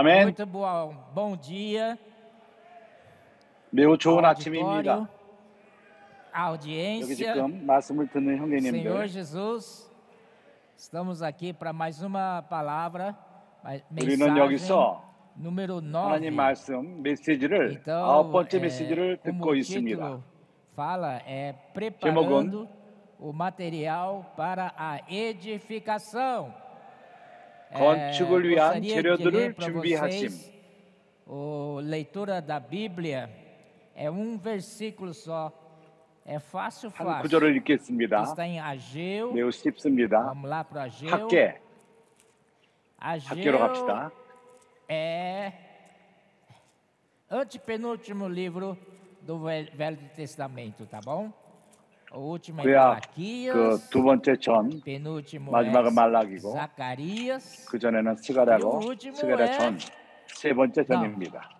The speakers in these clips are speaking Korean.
아멘. Muito bom, bom dia. 매우 좋은 auditório, 아침입니다. a 여기 audiência. 지금 말씀을 듣는 Senhor 형제님들, Jesus, estamos aqui para mais uma palavra, mais- 우리는 mensagem 여기서 número 9. 하나님 말씀 메시지를 Então, 아홉 번째 é, 메시지를 como 듣고 o 있습니다. título fala, é preparando o material para a edificação. 건축을 É, 위한 gostaria de 재료들을 ler para 준비하심. vocês o leitura da Bíblia é um versículo só. É fácil, 한 fácil. 구절을 읽겠습니다. Está em Ageu. 매우 쉽습니다. Vamos lá para Ageu. 학계, Ageu 학계로 갑시다. é antepenúltimo livro do Vel- Velho Testamento, tá bom? O último é 구약 Malaquias, 그 두 번째 전, penúltimo 마지막은 é 말라기고, Zacarias, 그 전에는 스가랴고, 이 último 스가랴 é- 전, 세 번째 Não. 전입니다.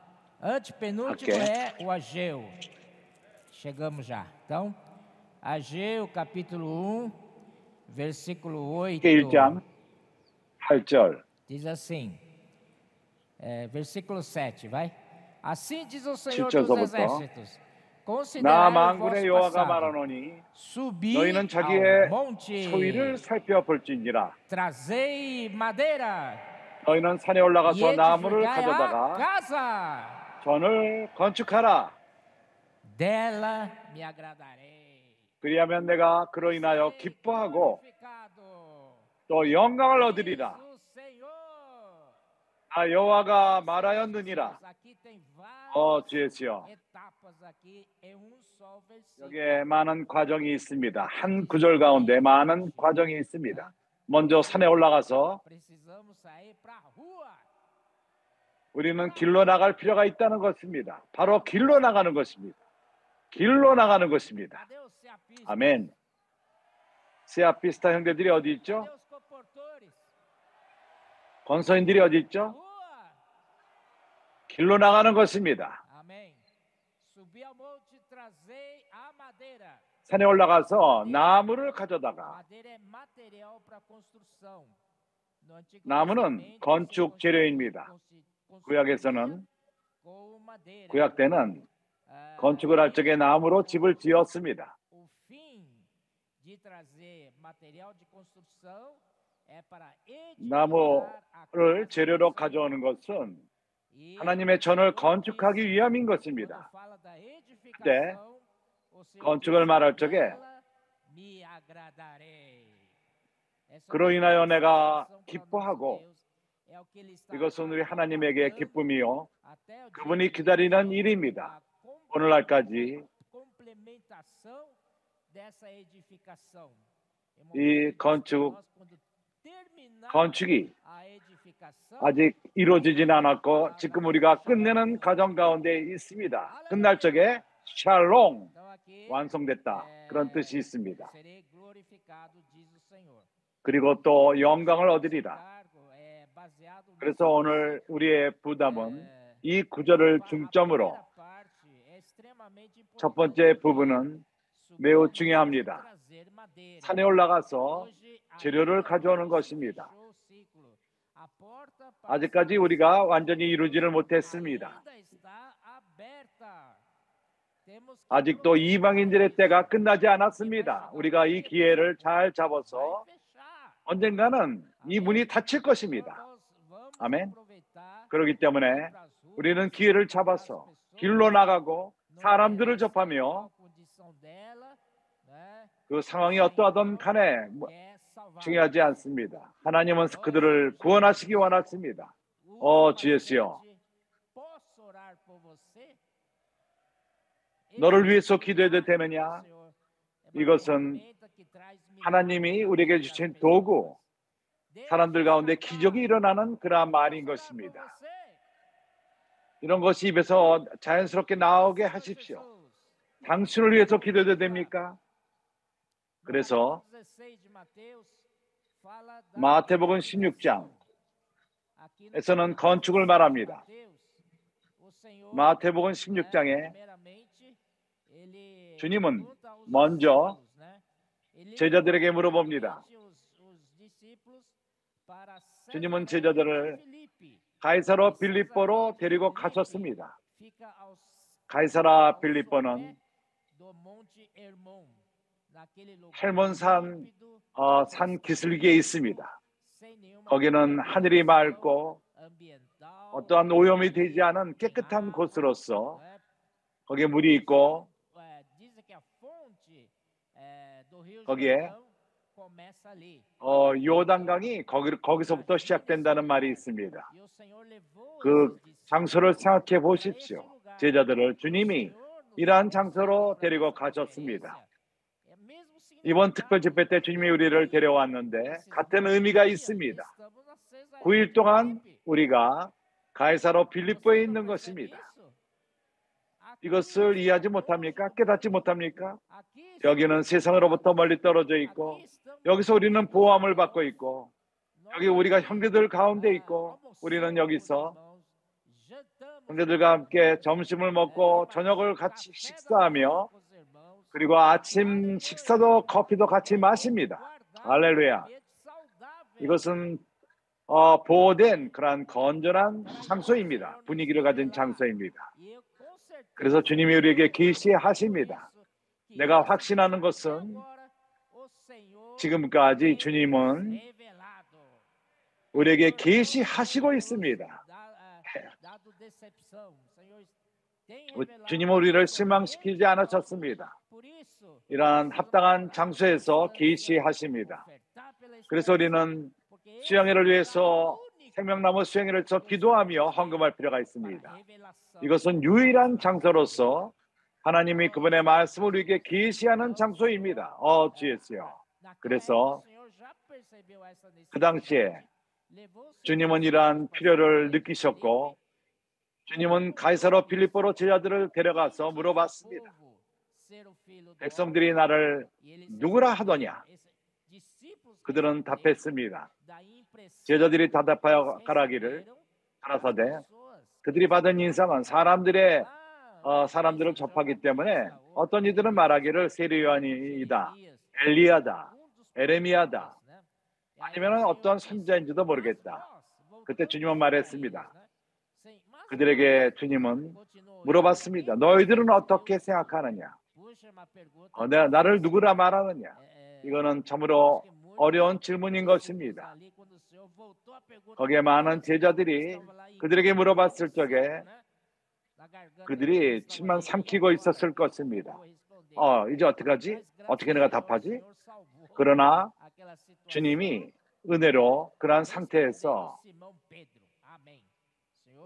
antepenúltimo Ok. é o Ageu. Chegamos já. Então, Ageu, capítulo 1, versículo 8. 학계 1장 8절, Diz assim, é, versículo 7, vai. Assim diz o Senhor dos 칠절서부터. Exércitos: 나 vosso 여호와가 말하노니 너희는 자기의 소위를 살펴볼지니라. 너희는 산에 e 올라가서 나무를 가져다가 전을 건축하라. dela me agradarei. 그리하면 내가 그로 인하여 기뻐하고. 또 영광을 얻으리라. 아 여호와가 말하였느니라. 어 주예시여. Um. 여기에 많은 과정이 있습니다. 한 구절 가운데 많은 과정이 있습니다. 먼저 산에 올라가서. 우리는 길로 나갈 필요가 있다는 것입니다. 바로 길로 나가는 것입니다. 길로 나가는 것입니다. 아멘. 세아피스타 형제들이 어디 있죠? 건서인들이 어디 있죠? 길로 나가는 것입니다. 산에 올라가서 나무를 가져다가 나무는 건축 재료입니다. 구약에서는. 구약 때는 Ah, 건축을 할 적에 나무로 집을 지었습니다. 나무를 재료로. 가져오는 것은 E 하나님의 전을 건축하기 위함인 것입니다. fala da edificação, 때 o Senhor 건축을 말할 적에 그로 인하여 내가 기뻐하고 이것은 우리 하나님에게 기쁨이요 그분이 기다리는 일입니다. 오늘날까지. 이 건축, 건축이 아직 이루어지진 않았고 지금 우리가 끝내는 과정 가운데 있습니다. 끝날 적에 aqui 완성됐다 그런 뜻이 있습니다. 그리고 또 영광을 얻으리라. 그래서 오늘 우리의 부담은 이 구절을 중점으로 첫. 번째 부분은 매우 중요합니다. 산에 올라가서 재료를 가져오는 것입니다. 아직까지 우리가 완전히 이루지를 못했습니다. 아직도. 이방인들의 때가 끝나지 않았습니다. 우리가 이 기회를 잘 잡아서. 언젠가는 이 문이 닫힐 것입니다. 아멘. 그렇기 때문에 우리는 기회를 잡아서 길로 나가고 사람들을 접하며 그 상황이 어떠하든 간에 뭐. 중요하지 않습니다. 하나님은 그들을 구원하시기 원하십니다. 어, 주 예수여. 너를 위해서 기도해도 되느냐? 이것은 하나님이 우리에게 주신 도구, 사람들 가운데 기적이 일어나는 그러한 말인 것입니다. 이런 것이 입에서 자연스럽게 나오게 하십시오. 당신을 위해서 기도해도 됩니까? 그래서 마태복음 16장 에서는 건축을 말합니다. 마태복음 16장에 주님은 먼저 제자들에게 물어봅니다. 주님은 제자들을 가이사로 빌립보로 데리고 가셨습니다. 가이사라 빌립보는 헬몬산 어, 산 기슭에 있습니다. 거기는 하늘이 맑고 어떠한 오염이 되지 않은 깨끗한 곳으로서 거기에 물이 있고 거기에 어, 요단강이 거기, 거기서부터 시작된다는 말이 있습니다. 그 장소를 생각해 보십시오. 제자들을 주님이 이러한 장소로 데리고 가셨습니다. 이번 특별 집회 때 주님이 우리를 데려왔는데 같은 의미가 있습니다. 9일 동안 우리가 가이사로 빌립보에 있는 것입니다. 이것을 이해하지 못합니까? 깨닫지 못합니까? 여기는 세상으로부터 멀리 떨어져 있고 여기서 우리는 보호함을 받고 있고 여기 우리가 형제들 가운데 있고 우리는 여기서 형제들과 함께 점심을 먹고 저녁을 같이 식사하며 그리고 아침 식사도 커피도 같이 마십니다. 할렐루야. 이것은 어, 보호된 그러한 건전한 장소입니다. 분위기를 가진 장소입니다. 그래서 주님이 우리에게 계시하십니다. 내가 확신하는 것은 지금까지 주님은 우리에게 계시하시고 있습니다. 주님은 우리를 실망시키지 않으셨습니다. 이러한 합당한 장소에서 계시하십니다. 그래서 우리는 수양회를 위해서 생명나무 수양회를 저 기도하며 헌금할 필요가 있습니다. 이것은 유일한 장소로서 하나님이 그분의 말씀을 우리에게 계시하는 장소입니다. 어, 주였어요. 그래서 그 당시에 주님은 이러한 필요를 느끼셨고 주님은 가이사로 빌립보로 제자들을 데려가서 물어봤습니다. 백성들이 나를 누구라 하더냐? 그들은 답했습니다. 제자들이 대답하여 가라기를 가라사대 그들이 받은 인상은 사람들의 어, 사람들을 접하기 때문에 어떤 이들은 말하기를 세리요한이다, 엘리야다, 에레미야다, 아니면 어떤 선자인지도 모르겠다. 그때 주님은 말했습니다. 그들에게 주님은 물어봤습니다. 너희들은 어떻게 생각하느냐? 어, 내가 나를 누구라 말하느냐? 이거는 참으로 어려운 질문인 것입니다. 거기에 많은 제자들이 그들에게 물어봤을 적에 그들이 침만 삼키고 있었을 것입니다. 어, 이제 어떡하지? 어떻게 내가 답하지? 그러나 주님이 은혜로 그러한 상태에서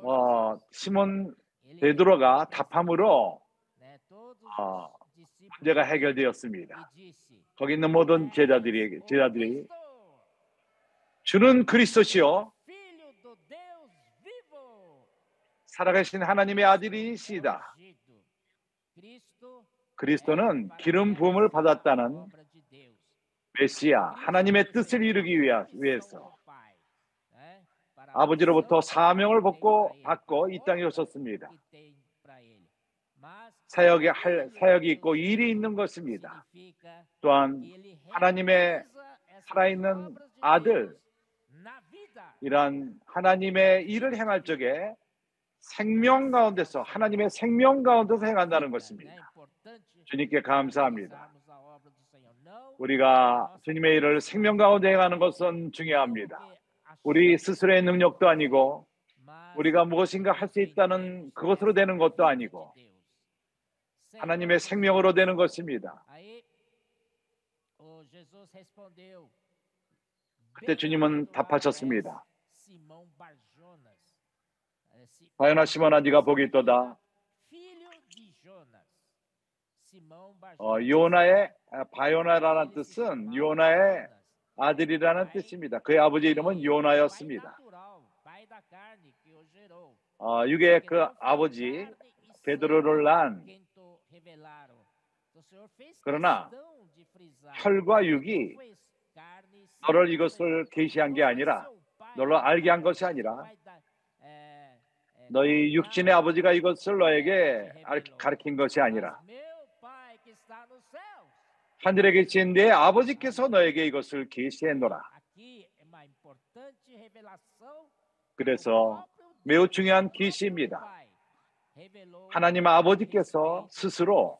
어, 시몬 베드로가 답함으로 어, 문제가 해결되었습니다. 거기 있는 모든 제자들이 제자들이 주는 그리스도시요. 살아계신 하나님의 아들이시다. 그리스도는 기름 부음을 받았다는 메시아 하나님의 뜻을 이루기 위해서 아버지로부터 사명을 받고 받고 이 땅에 오셨습니다. 사역이 할 사역이 있고 일이 있는 것입니다. 또한 하나님의 살아있는 아들 이러한 하나님의 일을 행할 적에 생명 가운데서 하나님의 생명 가운데서 행한다는 것입니다. 주님께 감사합니다. 우리가 주님의 일을 생명 가운데 행하는 것은 중요합니다. 우리 스스로의 능력도 아니고 우리가 무엇인가 할 수 있다는 그것으로 되는 것도 아니고 하나님의 생명으로 되는 것입니다. 그때 주님은 답하셨습니다. 바요나 시몬아 네가 복이 있도다. 어, 요나의 아, 바요나라는 뜻은 요나의 아들이라는 뜻입니다. 그의 아버지 이름은 요나였습니다. 어, 육의 그 아버지 베드로를 낳은 그러나 혈과 육이 너를 이것을 계시한 게 아니라 너를 알게 한 것이 아니라 너희 육신의 아버지가 이것을 너에게 가르친 것이 아니라 하늘에 계신 내 아버지께서 너에게 이것을 계시했노라. 그래서 매우 중요한 계시입니다. 하나님 아버지께서 스스로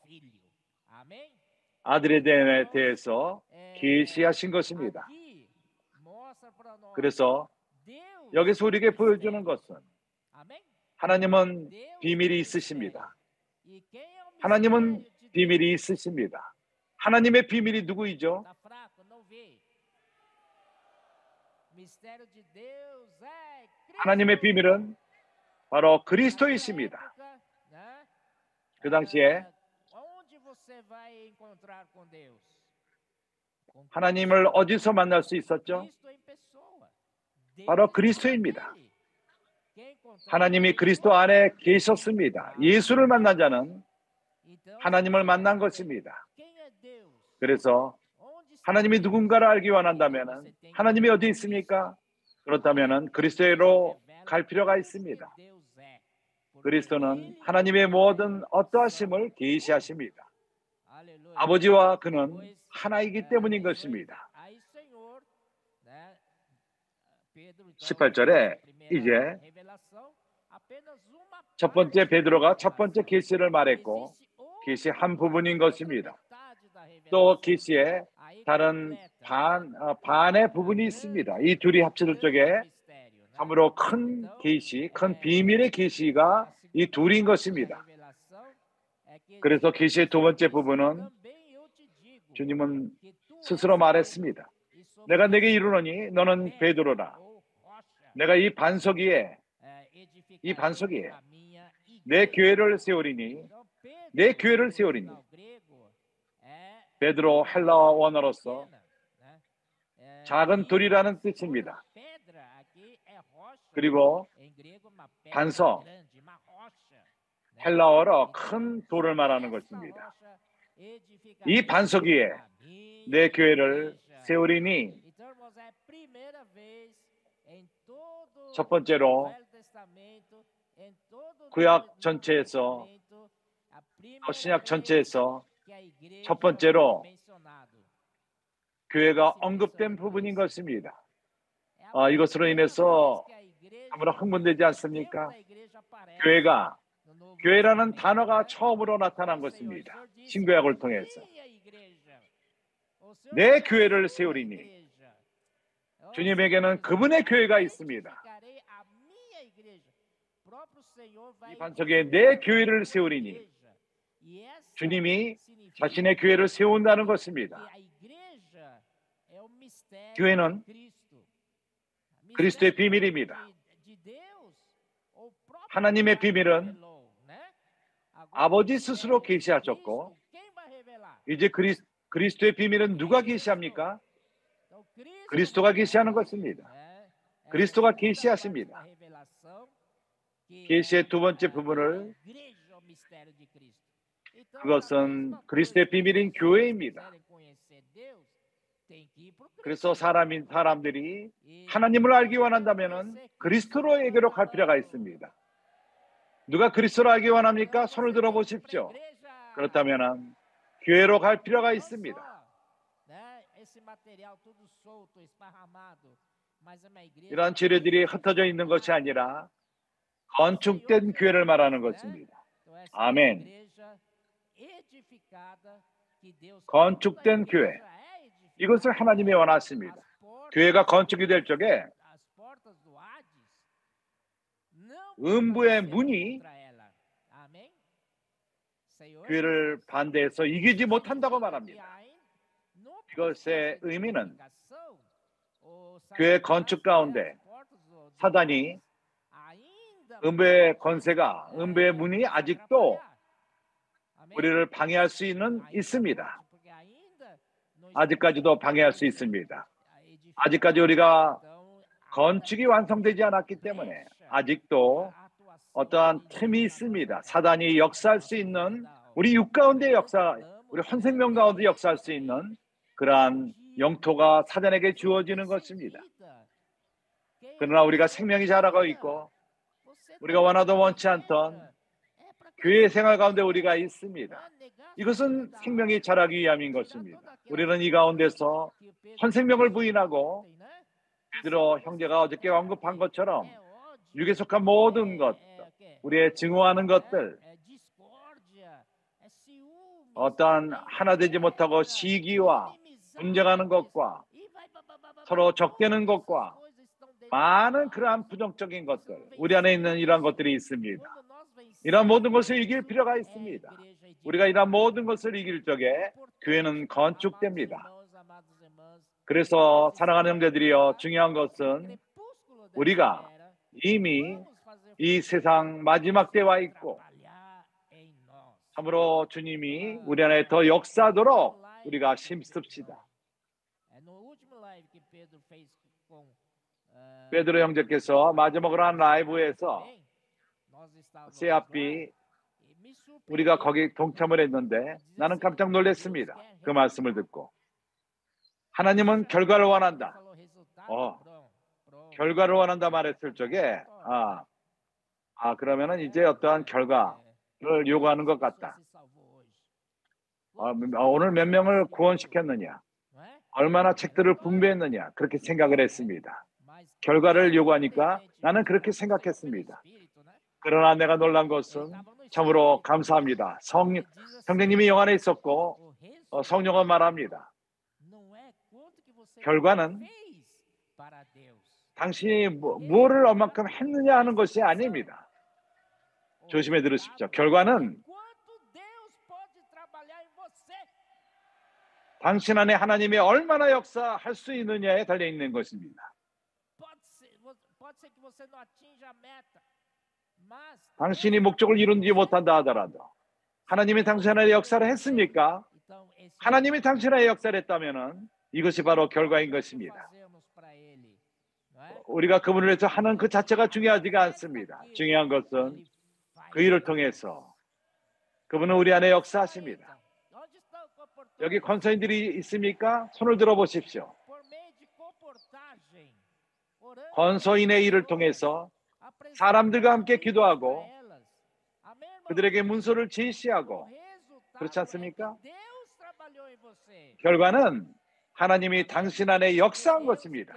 아들에 대해서 계시하신 것입니다. 그래서 여기서 우리에게 보여주는 것은 하나님은 비밀이 있으십니다. 하나님은 비밀이 있으십니다. 하나님의 비밀이 누구이죠? 하나님의 비밀은 바로 그리스도이십니다. 그 당시에 하나님을 어디서 만날 수 있었죠? 바로 그리스도입니다. 하나님이 그리스도 안에 계셨습니다. 예수를 만난 자는 하나님을 만난 것입니다. 그래서 하나님이 누군가를 알기 원한다면 하나님이 어디 있습니까? 그렇다면 그리스도로 갈 필요가 있습니다. 그리스도는 하나님의 모든 어떠하심을 계시하십니다. 아버지와 그는 하나이기 때문인 것입니다. 18절에 이제 첫 번째 베드로가 첫 번째 계시를 말했고 계시 한 부분인 것입니다. 또 계시에 다른 반 어, 반의 부분이 있습니다. 이 둘이 합쳐질 적에 참으로 큰 계시, 큰 비밀의 계시가 이 둘인 것입니다. 그래서 계시의 두 번째 부분은 주님은 스스로 말했습니다. 내가 내게 이르노니 너는 베드로라. 내가 이 반석 위에 이 반석 위에 내 교회를 세우리니 내 교회를 세우리니 베드로 헬라어 원어로서 작은 돌이라는 뜻입니다. 그리고 반석 헬라어로 큰 돌을 말하는 것입니다. 이 반석 위에 내 교회를 세우리니 첫 번째로 구약 전체에서 신약 전체에서 첫 번째로 교회가 언급된 부분인 것입니다. 아, 이것으로 인해서 아무나 흥분되지 않습니까? 교회가 교회라는 단어가 처음으로 나타난 것입니다. 신구약을 통해서 내 교회를 세우리니 주님에게는 그분의 교회가 있습니다. 이 반석에 내 교회를 세우리니 주님이 자신의 교회를 세운다는 것입니다. 교회는 그리스도의 비밀입니다. 하나님의 비밀은 아버지 스스로 계시하셨고 이제 그리스, 그리스도의 비밀은 누가 계시합니까? 그리스도가 계시하는 것입니다. 그리스도가 계시하십니다. 계시의 두 번째 부분을 그것은 그리스도의 비밀인 교회입니다. 그래서 사람인 사람들이 하나님을 알기 원한다면 그리스도로에게로 갈 필요가 있습니다. 누가 그리스도를 알기 원합니까? 손을 들어 보십시오. 그렇다면 교회로 갈 필요가 있습니다. 이러한 재료들이 흩어져 있는 것이 아니라 건축된 교회를 말하는 것입니다. 아멘. 건축된 교회. 이것을 하나님이 원하십니다. 교회가 건축이 될 적에 음부의 문이 교회를 반대해서 이기지 못한다고 말합니다. 이것의 의미는 교회 건축 가운데 사단이 음부의 건세가 음부의 문이 아직도 우리를 방해할 수 있는 있습니다. 아직까지도 방해할 수 있습니다. 아직까지 우리가 건축이 완성되지 않았기 때문에 아직도 어떠한 틈이 있습니다. 사단이 역사할 수 있는 우리 육 가운데 역사, 우리 헌생명 가운데 역사할 수 있는 그러한 영토가 사단에게 주어지는 것입니다. 그러나 우리가 생명이 자라고 있고 우리가 원하도 원치 않던 교회 생활 가운데 우리가 있습니다. 이것은 생명이 자라기 위함인 것입니다. 우리는 이 가운데서 현 생명을 부인하고 베드로 형제가 어저께 언급한 것처럼 육에 속한 모든 것, 우리의 증오하는 것들, 어떠한 하나 되지 못하고 시기와 분쟁하는 것과 서로 적대는 것과 많은 그러한 부정적인 것들, 우리 안에 있는 이러한 것들이 있습니다. 이러한 모든 것을 이길 필요가 있습니다. 우리가 이러한 모든 것을 이길 적에 교회는 건축됩니다. 그래서 사랑하는 형제들이여 중요한 것은 우리가 이미 이 세상 마지막 때 와 있고 참으로 주님이 우리 안에 더 역사하도록 우리가 힘씁시다. 베드로 형제께서 마지막으로 한 라이브에서 세아피 우리가 거기 동참을 했는데 나는 깜짝 놀랐습니다. 그 말씀을 듣고 하나님은 결과를 원한다. 어, 결과를 원한다 말했을 적에 아, 아 그러면은 이제 어떠한 결과를 요구하는 것 같다. 아, 오늘 몇 명을 구원시켰느냐? 얼마나 책들을 분배했느냐? 그렇게 생각을 했습니다. 결과를 요구하니까 나는 그렇게 생각했습니다. 그러나 내가 놀란 것은 참으로 감사합니다. 성, 성령님이 영 안에 있었고 어, 성령은 말합니다. 결과는 당신이 뭐, 무엇을 얼만큼 했느냐 하는 것이 아닙니다. 조심해 들으십시오. 결과는 당신 안에 하나님이 얼마나 역사할 수 있느냐에 달려 있는 것입니다. 당신이 목적을 이루지 못한다 하더라도 하나님이 당신 안에 역사를 했습니까? 하나님이 당신 안에 역사를 했다면 이것이 바로 결과인 것입니다. 우리가 그분을 위해서 하는 그 자체가 중요하지가 않습니다. 중요한 것은 그 일을 통해서 그분은 우리 안에 역사하십니다. 여기 권서인들이 있습니까? 손을 들어 보십시오. 권서인의 일을 통해서 사람들과 함께 기도하고 그들에게 문서를 제시하고 그렇지 않습니까? 결과는 하나님이 당신 안에 역사한 것입니다.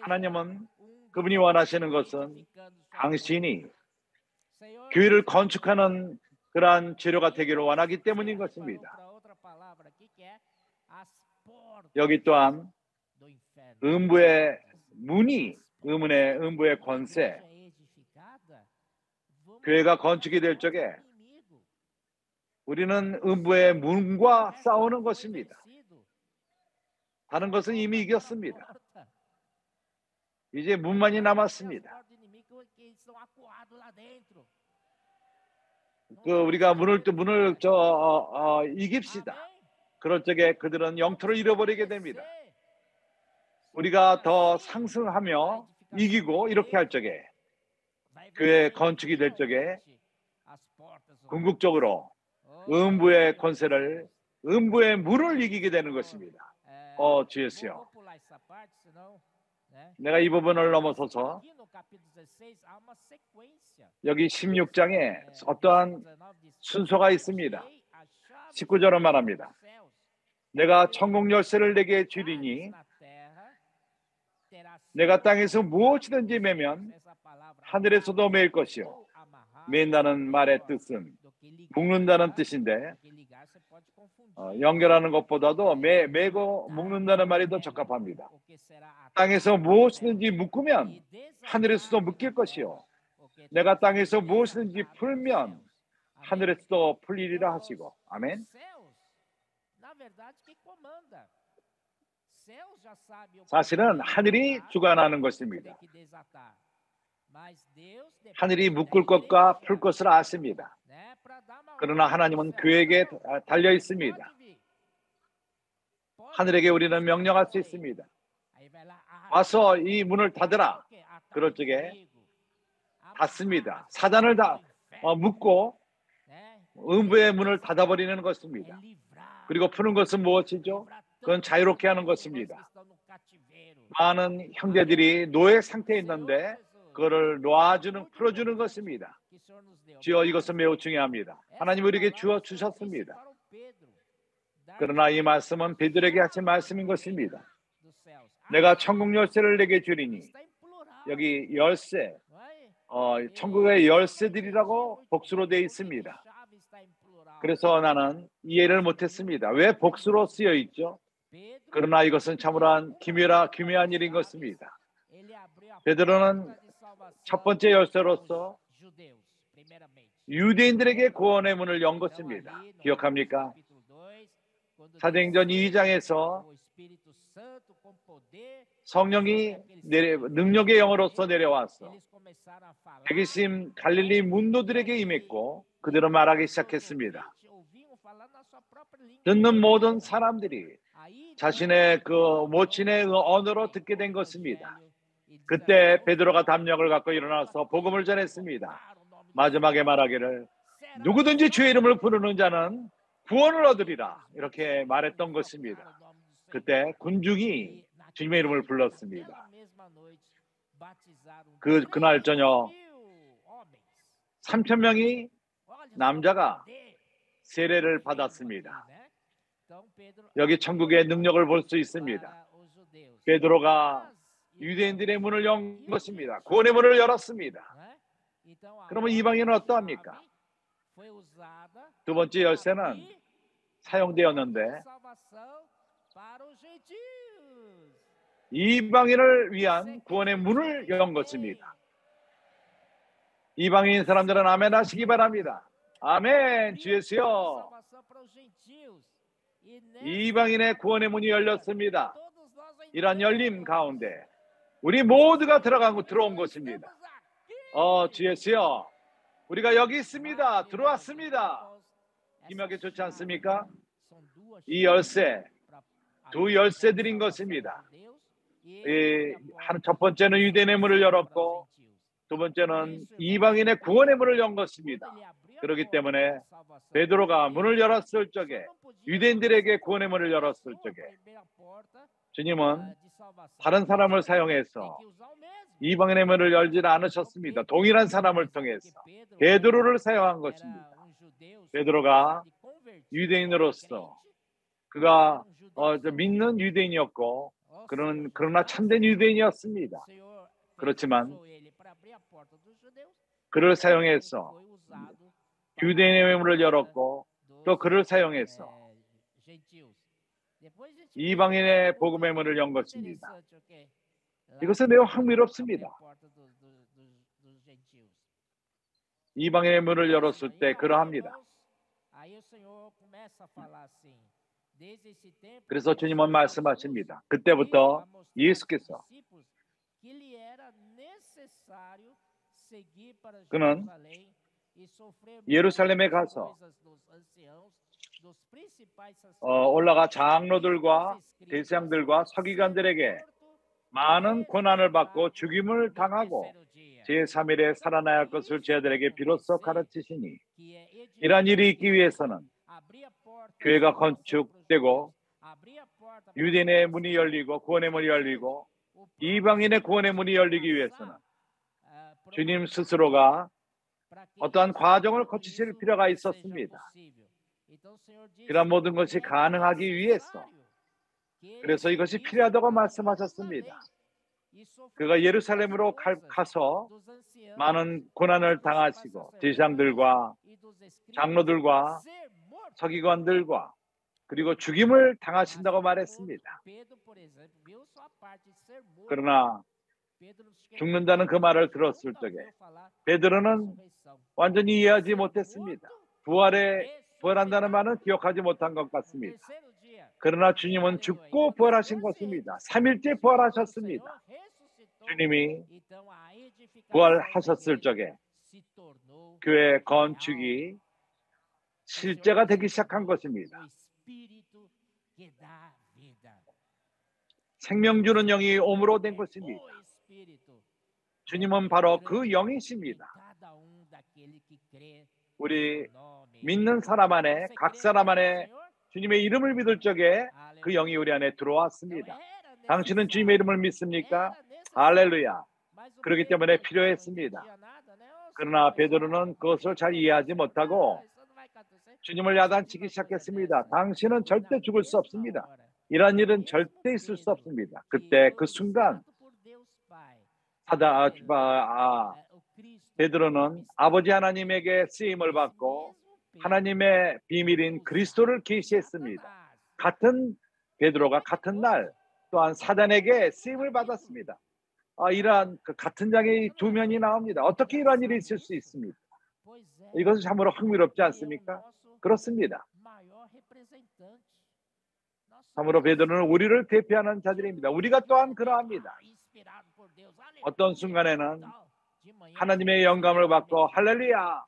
하나님은 그분이 원하시는 것은 당신이 교회를 건축하는 그러한 재료가 되기를 원하기 때문인 것입니다. 여기 또한 음부의 문이 의문의 음부의 권세 교회가 건축이 될 적에 우리는 음부의 문과 싸우는 것입니다. 다른 것은 이미 이겼습니다. 이제 문만이 남았습니다. 그 우리가 문을 또 문을 저 어, 어, 이깁시다. 그럴 적에 그들은 영토를 잃어버리게 됩니다. 우리가 더 상승하며 이기고 이렇게 할 적에 그의 건축이 될 적에 궁극적으로 음부의 권세를 음부의 물을 이기게 되는 것입니다. 어 주였어요. 내가 이 부분을 넘어서서 여기 16장에 어떠한 순서가 있습니다. 19절은 말합니다. 내가 천국 열쇠를 내게 주리니 내가 땅에서 무엇이든지 매면 하늘에서도 매일 것이요. 맨다는 말의 뜻은 묶는다는 뜻인데 어, 연결하는 것보다도 매, 매고 묶는다는 말이 더 적합합니다. 땅에서 무엇이든지 묶으면 하늘에서도 묶일 것이요. 내가 땅에서 무엇이든지 풀면 하늘에서도 풀리리라 하시고 아멘. 사실은 하늘이 주관하는 것입니다. 하늘이 묶을 것과 풀 것을 아십니다. 그러나 하나님은 그에게 달려 있습니다. 하늘에게 우리는 명령할 수 있습니다. 와서 이 문을 닫으라. 그럴 적에 닫습니다. 사단을 다 어, 묶고 음부의 문을 닫아버리는 것입니다. 그리고 푸는 것은 무엇이죠? 그건 자유롭게 하는 것입니다. 많은 형제들이 노예 상태에 있는데 그거를 놓아주는 풀어주는 것입니다. 주여 이것은 매우 중요합니다. 하나님 우리에게 주어 주셨습니다. 그러나 이 말씀은 베드로에게 하신 말씀인 것입니다. 내가 천국 열쇠를 내게 주리니 여기 열쇠? 어, 천국의 열쇠들이라고 복수로 되어 있습니다. 그래서 나는 이해를 못했습니다. 왜 복수로 쓰여 있죠? 그러나 이것은 참으로 기묘라 기묘한 일인 것입니다. 베드로는 첫 번째 열쇠로서. 유대인들에게 구원의 문을 연 것입니다. 기억합니까? capítulo 2, quando 사도행전 Deus 2장에서 o Espírito Santo com poder, 성령이 내려, 능력의 영으로서 falar. 백이심 갈릴리 문도들에게 임했고 그들은 말하기 시작했습니다. 듣는 모든 사람들이 자신의 그 모친의 언어로 듣게 된 것입니다. 그때 베드로가 담력을 갖고 일어나서 복음을 전했습니다. 마지막에 말하기를 누구든지 주의 이름을 부르는 자는 구원을 얻으리라 이렇게 말했던 것입니다. 그때 군중이 주님의 이름을 불렀습니다. 그- 그날 저녁 3천 명이 남자가 세례를 받았습니다. 여기 천국의 능력을 볼 수 있습니다. 베드로가 유대인들의 문을 연 것입니다. 구원의 문을 열었습니다. 그러면 이방인은 어떠합니까? 두 번째 열쇠는 사용되었는데 이방인을 위한 구원의 문을 연 것입니다. 이방인 사람들은 아멘 하시기 바랍니다. 아멘 주 예수여 이방인의 구원의 문이 열렸습니다. 이런 열림 가운데 우리 모두가 들어간 들어온 것입니다. 어, 주 예수여 우리가 여기 있습니다. 들어왔습니다. 임하게 좋지 않습니까? 이 열쇠 두 열쇠들인 것입니다. 이, 한, 첫 번째는 유대인의 문을 열었고 두 번째는 이방인의 구원의 문을 연 것입니다. 그렇기 때문에 베드로가 문을 열었을 적에 유대인들에게 구원의 문을 열었을 적에 주님은 다른 사람을 사용해서 이방인의 문을 열지 않으셨습니다. 동일한 사람을 통해서 베드로를 사용한 것입니다. 베드로가 유대인으로서 그가 어, 저 믿는 유대인이었고 그런 그러나 참된 유대인이었습니다. 그렇지만 그를 사용해서 유대인의 문을 열었고 또 그를 사용해서 이방인의 복음의 문을 연 것입니다. 이것은 매우 흥미롭습니다. 이방인의 문을 열었을 때 그러합니다. 그래서 주님은 말씀하십니다. 그때부터 예수께서 그는 예루살렘에 가서 어, 올라가 장로들과 대장들과 서기관들에게 많은 고난을 받고 죽임을 당하고 제3일에 살아나야 할 것을 제자들에게 비로소 가르치시니 이러한 일이 있기 위해서는 교회가 건축되고 유대인의 문이 열리고 구원의 문이 열리고 이방인의 구원의 문이 열리기 위해서는 주님 스스로가 어떠한 과정을 거치실 필요가 있었습니다. 그런 모든 것이 가능하기 위해서 그래서 이것이 필요하다고 말씀하셨습니다. 그가 예루살렘으로 가서 많은 고난을 당하시고 제장들과 장로들과 서기관들과 그리고 죽임을 당하신다고 말했습니다. 그러나 죽는다는 그 말을 들었을 적에 베드로는 완전히 이해하지 못했습니다. 부활에 부활한다는 말은 기억하지 못한 것 같습니다. 그러나 주님은 죽고 부활하신 것입니다. 3일째 부활하셨습니다. 주님이 부활하셨을 적에 교회 건축이 실제가 되기 시작한 것입니다. 생명 주는 영이 오므로 된 것입니다. 주님은 바로 그 영이십니다. 우리 믿는 사람 안에 각 사람 안에 주님의 이름을 믿을 적에 그 영이 우리 안에 들어왔습니다. 당신은 주님의 이름을 믿습니까? 할렐루야. 그렇기 때문에 필요했습니다. 그러나 베드로는 그것을 잘 이해하지 못하고 주님을 야단치기 시작했습니다. 당신은 절대 죽을 수 없습니다. 이런 일은 절대 있을 수 없습니다. 그때 그 순간 사다 아, 아, 베드로는 아버지 하나님에게 쓰임을 받고 하나님의 비밀인 그리스도를 계시했습니다. 같은 베드로가 같은 날 또한 사단에게 쓰임을 받았습니다. 아, 이러한 그 같은 장의 두 면이 나옵니다. 어떻게 이러한 일이 있을 수 있습니까? 이것은 참으로 흥미롭지 않습니까? 그렇습니다. 참으로 베드로는 우리를 대표하는 자들입니다. 우리가 또한 그러합니다. 어떤 순간에는 하나님의 영감을 받고 할렐루야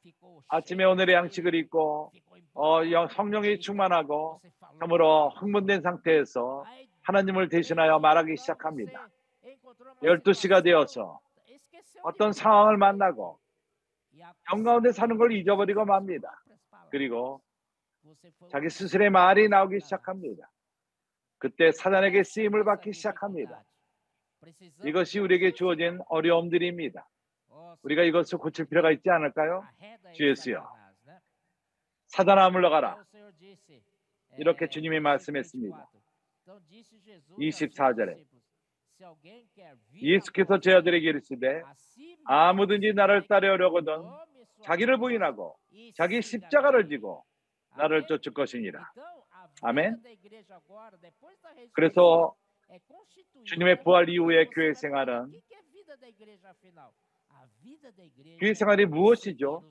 아침에 오늘의 양식을 입고 어, 성령이 충만하고 참으로 흥분된 상태에서 하나님을 대신하여 말하기 시작합니다. 12시가 되어서 어떤 상황을 만나고 영 가운데 사는 걸 잊어버리고 맙니다. 그리고 자기 스스로의 말이 나오기 시작합니다. 그때 사단에게 쓰임을 받기 시작합니다. 이것이 우리에게 주어진 어려움들입니다. 우리가 이것을 고칠 필요가 있지 않을까요? 주 예수여. 사단아 물러가라. 이렇게 주님이 말씀했습니다. 24절에 예수께서 제 아들에게 이르시되 아무든지 나를 따르려거든 자기를 부인하고 자기 십자가를 지고 나를 쫓을 것이니라. 아멘. 그래서 주님의 부활 이후의 교회 생활은 교회 생활이 무엇이죠?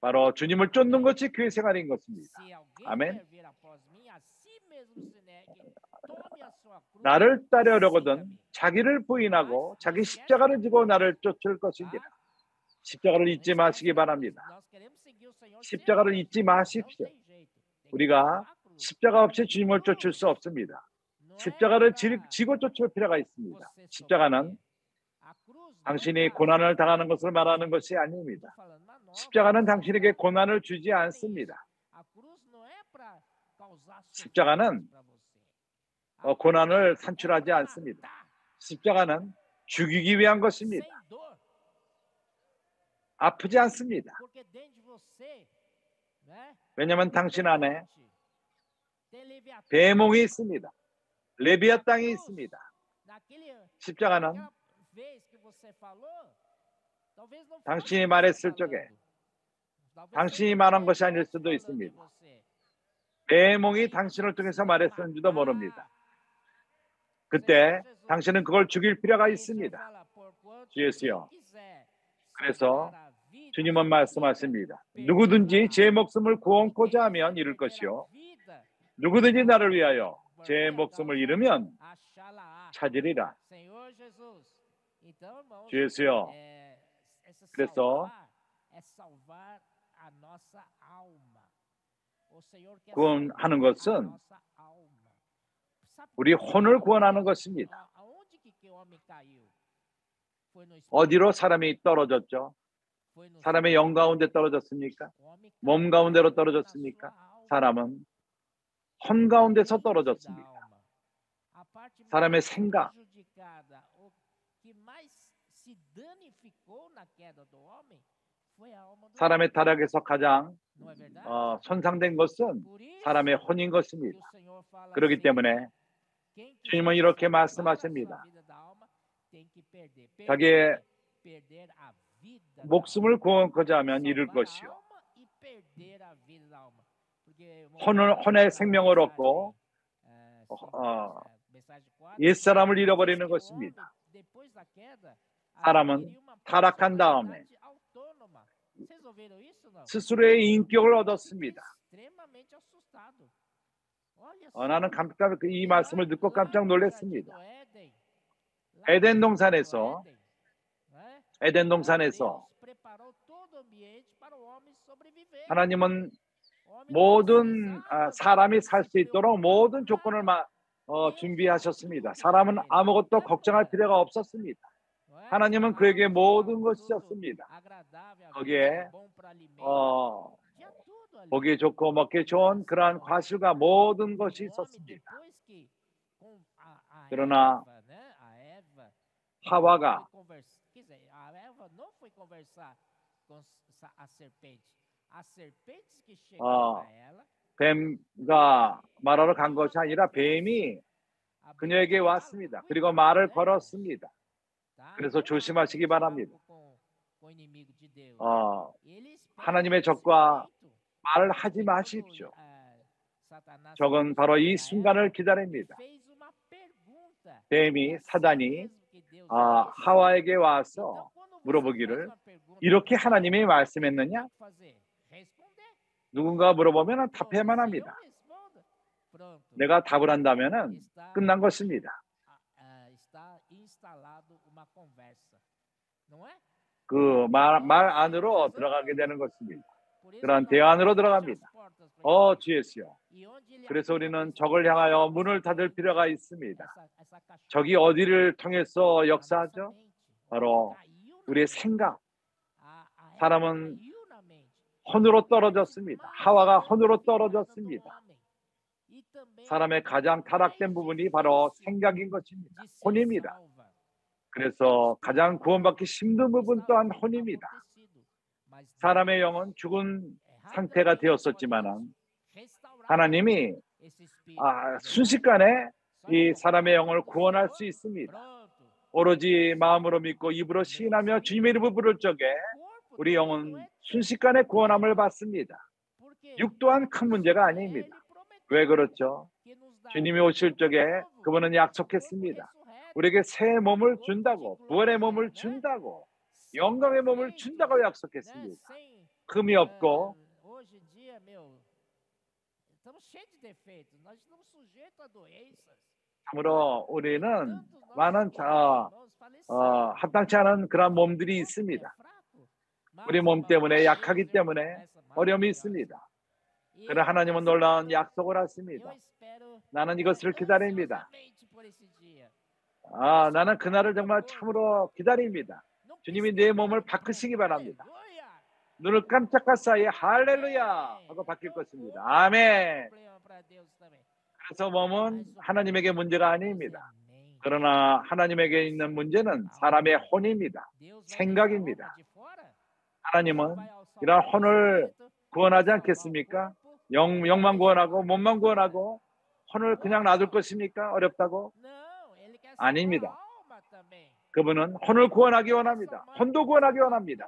바로 주님을 쫓는 것이 교회 생활인 것입니다. 아멘. 나를 따르려거든 자기를 부인하고 자기 십자가를 지고 나를 쫓을 것이니라. 십자가를 잊지 마시기 바랍니다. 십자가를 잊지 마십시오. 우리가 십자가 없이 주님을 쫓을 수 없습니다. 십자가를 지고 쫓을 필요가 있습니다. 십자가는 당신이 고난을 당하는 것을 말하는 것이 아닙니다. 십자가는 당신에게 고난을 주지 않습니다. 십자가는 어, 고난을 산출하지 않습니다. 십자가는 죽이기 위한 것입니다. 아프지 않습니다. 왜냐하면 당신 안에 배몽이 있습니다. 레비아 땅이 있습니다. 십자가는 당신이 말했을 적에 당신이 말한 것이 아닐 수도 있습니다. 배몽이 당신을 통해서 말했었는지도 모릅니다. 그때 당신은 그걸 죽일 필요가 있습니다. 주 예수요. 그래서 주님은 말씀하십니다. 누구든지 제 목숨을 구원코자 하면 잃을 것이요. 누구든지 나를 위하여 제 목숨을 잃으면 찾으리라. 주 예수요. 그래서 구원하는 것은 우리 혼을 구원하는 것입니다. 어디로 사람이 떨어졌죠? 사람의 영 가운데 떨어졌습니까? 몸 가운데로 떨어졌습니까? 사람은 혼 가운데서 떨어졌습니다. 사람의 생각, 사람의 타락에서 가장 어, 손상된 것은 사람의 혼인 것입니다. 그렇기 때문에 주님은 이렇게 말씀하십니다. 자기의 목숨을 구원하고자 하면 잃을 것이요. 혼을, 혼의 생명을 얻고 어, 옛사람을 잃어버리는 것입니다. 사람은 타락한 다음에 스스로의 인격을 얻었습니다. 어, 나는 깜짝 이 말씀을 듣고 깜짝 놀랐습니다. 에덴 동산에서 에덴 동산에서 하나님은 모든 아, 사람이 살 수 있도록 모든 조건을 어, 준비하셨습니다. 사람은 아무것도 걱정할 필요가 없었습니다. 하나님은 그에게 모든 것이었습니다. 거기에 어, 보기 좋고 먹기 좋은 그러한 과실과 모든 것이 있었습니다. 그러나 하와가 어, 뱀과 말하러 간 것이 아니라 뱀이 그녀에게 왔습니다. 그리고 말을 걸었습니다. 그래서 조심하시기 바랍니다. 어, 하나님의 적과. 말을 하지 마십시오. ah, 적은 바로 이 순간을 기다립니다. 뱀이 사단이 아. 하와에게 와서 물어보기를 이렇게 하나님이 말씀했느냐? 누군가 물어보면 답해야만 합니다. 내가 답을 한다면 끝난 것입니다. 그 말 말 안으로 들어가게 되는 것입니다. 그런 que nós 대화 안으로 abrimos 들어갑니다. 어, ele. 주 예수여. E 그래서 우리는 적을 향하여 문을 닫을 필요가 있습니다. 적이 어디를 통해서 역사하죠? 바로 우리의. 생각, 사람은. 혼으로 떨어졌습니다. 하와가 혼으로 떨어졌습니다. E 사람의 가장 타락된 부분이 바로 생각인 것입니다. 혼입니다. 그래서 가장 구원받기 힘든 부분 또한 혼입니다. 사람의 영은 죽은 상태가 restaurar 하나님이. 아, 순식간에 이 사람의 영을 구원할 수 있습니다. 오로지 마음으로 믿고 입으로 시인하며 주님의 이름을 부를 적에 우리 영은 순식간에 구원함을 받습니다. 육 또한 큰 문제가 아닙니다. 왜 그렇죠? 주님이 오실 적에 그분은 약속했습니다. 우리에게 새 몸을 준다고, 부활의 몸을? 준다고, 영광의 몸을 준다고? 약속했습니다. 흠이 없고 ah. 참으로 우리는 많은 faleceram. 어, 합당치 않은 그런 몸들이 있습니다. 우리 몸 때문에 약하기 때문에 어려움이. 있습니다. E 그러나 하나님은 놀라운 약속을 하십니다. 나는 이것을 기다립니다. 아, 나는 그날을 정말 참으로 기다립니다. 주님이 내 몸을 바꾸시기. 바랍니다. 눈을 깜짝할 사이에 할렐루야 하고 바뀔 것입니다. 아멘. 그래서 몸은 하나님에게 문제가 아닙니다. 그러나 하나님에게 있는 문제는 사람의 혼입니다. 생각입니다. 하나님은 이런 혼을 구원하지 않겠습니까? 영, 영만 구원하고 몸만 구원하고 혼을 그냥 놔둘 것입니까? 어렵다고? 아닙니다. 그분은 혼을 구원하기 원합니다. 혼도 구원하기 원합니다.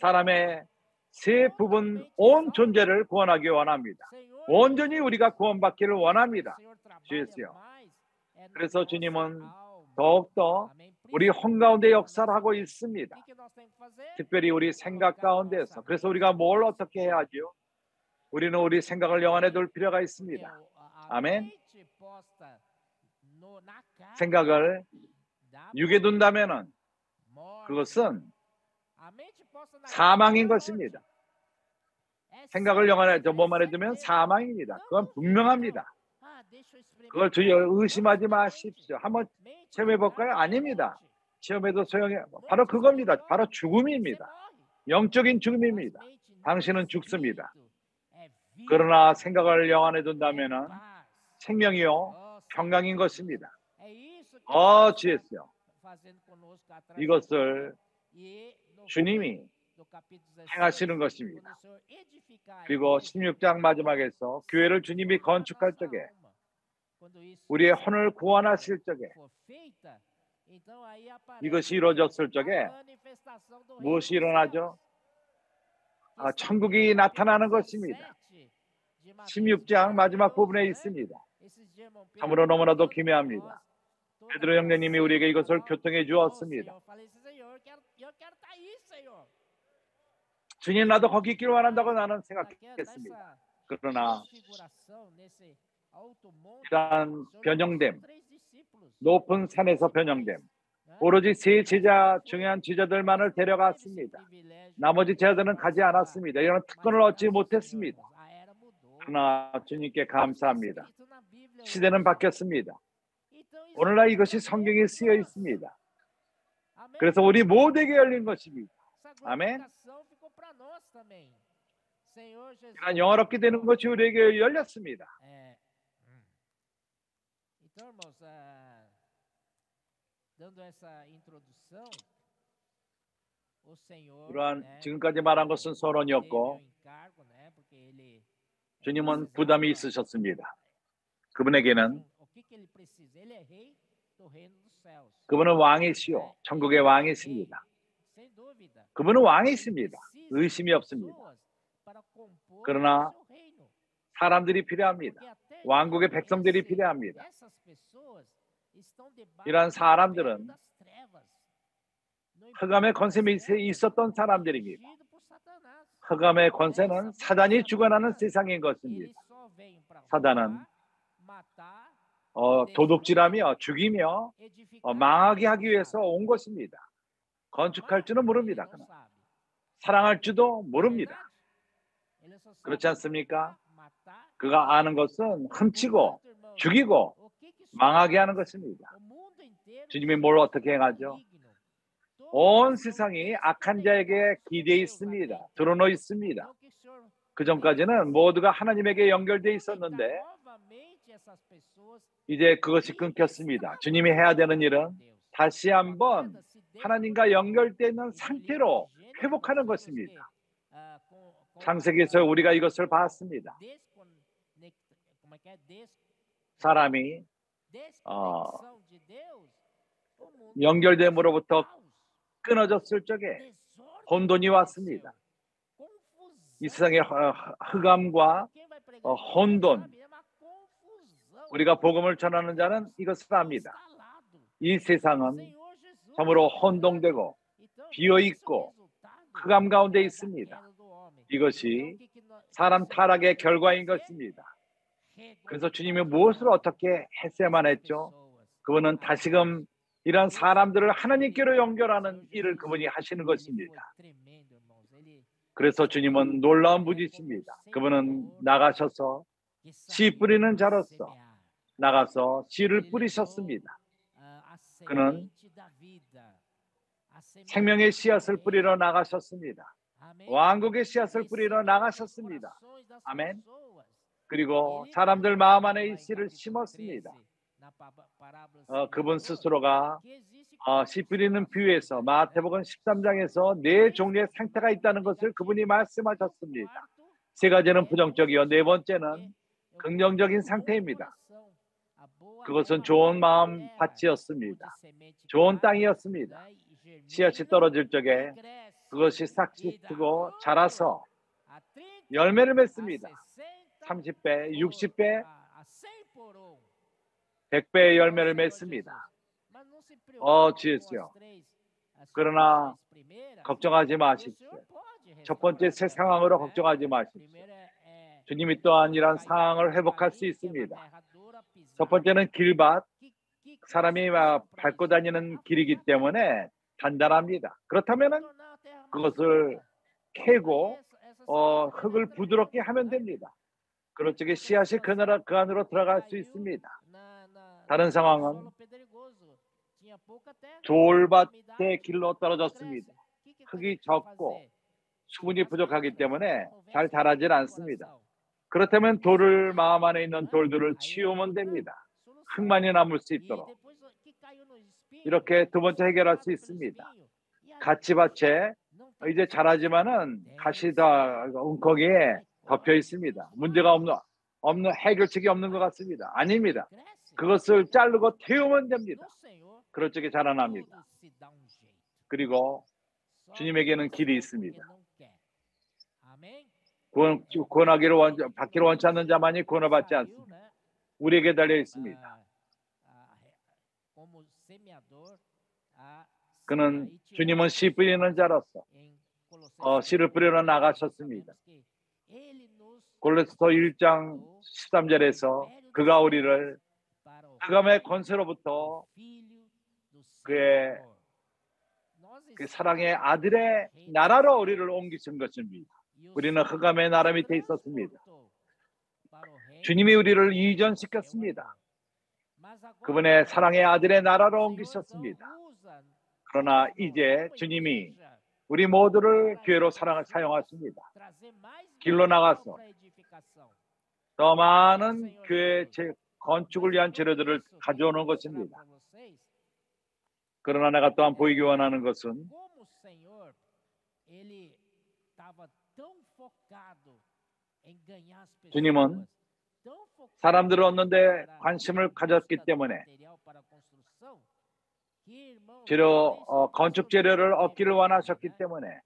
사람의 세 부분 온 존재를 구원하기 원합니다. 온전히 우리가 구원받기를 원합니다. 주여. 그래서 주님은. 더욱더. 우리 혼 가운데 역사를 하고 있습니다. 특별히 우리 생각 가운데서 그래서 우리가 뭘 어떻게 해야 하죠? 우리는 우리 생각을 영안에 둘 필요가 있습니다. 아멘. 생각을 둔다면은 morte. 그것은 사망인 것입니다. 생각을 sim, 영안에 저 é 몸 안에 certeza. 두면 사망입니다. 그건 분명합니다. Ah. 그걸 주여 의심하지 마십시오. 한번 체험해 볼까요? 아닙니다. 시험에도 소용이 바로 그겁니다. 바로 죽음입니다. 영적인 죽음입니다. 당신은 죽습니다. 그러나 생각을 영안에 é 둔다면은 paz. 생명이요 평강인 것입니다. 어 através 이것을 E 주님이 fim do capítulo 16, 행하시는 것입니다. 그리고 igreja, 16장 마지막에서 교회를 주님이 건축할 적에 우리의 혼을 구원하실 적에 이것이 이루어졌을 적에 무엇이 일어나죠? 아, 천국이 나타나는 것입니다. 17 de Mateus. 16장 마지막 부분에? 있습니다. 참으로 너무나도 기묘합니다. 베드로 형제님이 우리에게 이것을 교통해 oh, 주었습니다. 주님 나도 거기 있기를 원한다고 나는 생각했습니다. 그러나 Senhor 변형됨, 높은 산에서 변형됨? 오로지 세 제자 중요한 제자들만을 데려갔습니다. 나머지 제자들은 가지 않았습니다. 이런 특권을 얻지 못했습니다. 그러나 주님께 감사합니다. 시대는. 바뀌었습니다. 오늘날 이것이 성경에 쓰여 있습니다. 그래서 우리 모두에게 열린 것입니다. Jesus. 이러한 영화롭게 되는 것이 우리에게 열렸습니다. Ah, 그러한 지금까지 말한 것은 서론이었고 주님은 부담이 있으셨습니다. 그분에게는? Ele é rei, 그분은 왕이시요 천국의 왕이십니다. 그분은 왕이십니다. 의심이 없습니다. 그러나 사람들이 필요합니다. 왕국의 백성들이 필요합니다. 이러한 사람들은 흑암의 권세 밑에 있었던 사람들입니다. 흑암의 권세는 사단이 주관하는 세상인 것입니다. 사단은 어, 도둑질하며 죽이며 어, 망하게 하기 위해서 온 것입니다. 건축할 줄은 모릅니다. 그는. 사랑할 줄도 모릅니다. 그렇지 않습니까? 그가 아는 것은 훔치고 죽이고 망하게 하는 것입니다. 주님이 뭘 어떻게 행하죠? 온 세상이 악한 자에게 기대어 있습니다. 드러놓 있습니다. 그 전까지는 모두가 하나님에게 연결되어 있었는데 이제 그것이 끊겼습니다. 주님이 해야 되는 일은 다시 한번 하나님과 연결되어 있는 상태로 회복하는 것입니다. 창세기에서 우리가 이것을 봤습니다. 사람이 어, 연결됨으로부터 끊어졌을 적에 혼돈이 왔습니다. 이 세상의 흑암과 어, 혼돈, 우리가 복음을 전하는 자는 이것을 압니다. 이 세상은 참으로 혼동되고 비어 있고 흑암 가운데 있습니다. 이것이 사람 타락의 결과인 것입니다. 그래서 주님이 무엇을 어떻게 했어야만 했죠? 그분은 다시금 이러한 사람들을 하나님께로 연결하는 일을 그분이 하시는 것입니다. 그래서 주님은 놀라운 분이십니다. 그분은 나가셔서 씨 뿌리는 자로서 나가서 씨를 뿌리셨습니다. 그는 생명의 씨앗을 뿌리러 나가셨습니다. 왕국의 씨앗을 뿌리러 나가셨습니다. 아멘. 그리고 사람들 마음 안에 이 씨를 심었습니다. 어, 그분 스스로가 어, 씨 뿌리는 비유에서 마태복음 13장에서 네 종류의 상태가 있다는 것을 그분이 말씀하셨습니다. 세 가지는 부정적이요, 네 번째는 긍정적인 상태입니다. 그것은 좋은 마음 밭이었습니다. 좋은 땅이었습니다. 씨앗이 떨어질 적에 그것이 싹씩 트고 자라서 열매를 맺습니다. 30배, 60배, 100배의 열매를 맺습니다. 어, 주였어요. 그러나 걱정하지 마십시오. 첫 번째 새 상황으로 걱정하지 마십시오. 주님이 또한 이런 상황을 회복할 수 있습니다. 첫 번째는 길밭, 사람이 밟고 다니는 길이기 때문에 단단합니다. 그렇다면 그것을 캐고 어, 흙을 부드럽게 하면 됩니다. 적에 씨앗이 그, 나라, 그 안으로 들어갈 수 있습니다. 다른 상황은 돌밭의 길로 떨어졌습니다. 흙이 적고 수분이 부족하기 때문에 잘 자라질 않습니다. 그렇다면 돌을 마음 안에 있는 돌들을 치우면 됩니다. 흙만이 남을 수 있도록 이렇게 두 번째 해결할 수 있습니다. 가치밭에 이제 자라지만은 가시 다 웅덩이에 덮여 있습니다. 문제가 없는 없는 해결책이 없는 것 같습니다. 아닙니다. 그것을 자르고 태우면 됩니다. 그럴 적에 자라납니다. 그리고 주님에게는 길이 있습니다. 구원, 구원하기를 원, 받기를 원치 않는 자만이 구원을 받지 않습니다. 우리에게 달려 있습니다. 그는 주님은 씨 뿌리는 자로서 어, 씨를 뿌리러 나가셨습니다. 골로서 1장 13절에서 그가 우리를 흑암의 권세로부터 그의 그 사랑의 아들의 나라로 우리를 옮기신 것입니다. 우리는 흑암의 나라 밑에 있었습니다. 주님이 우리를 이전시켰습니다. 그분의 사랑의 아들의 나라로 옮기셨습니다. 그러나 이제 주님이 우리 모두를 교회로 사랑을 사용하십니다. 길로 나가서 더 많은 교회 건축을 위한 재료들을 가져오는 것입니다. 그러나 내가 또한 보이기 원하는 것은 주님은 사람들을 얻는데 관심을 가졌기 때문에 재료 어, 건축 재료를 얻기를 원하셨기 때문에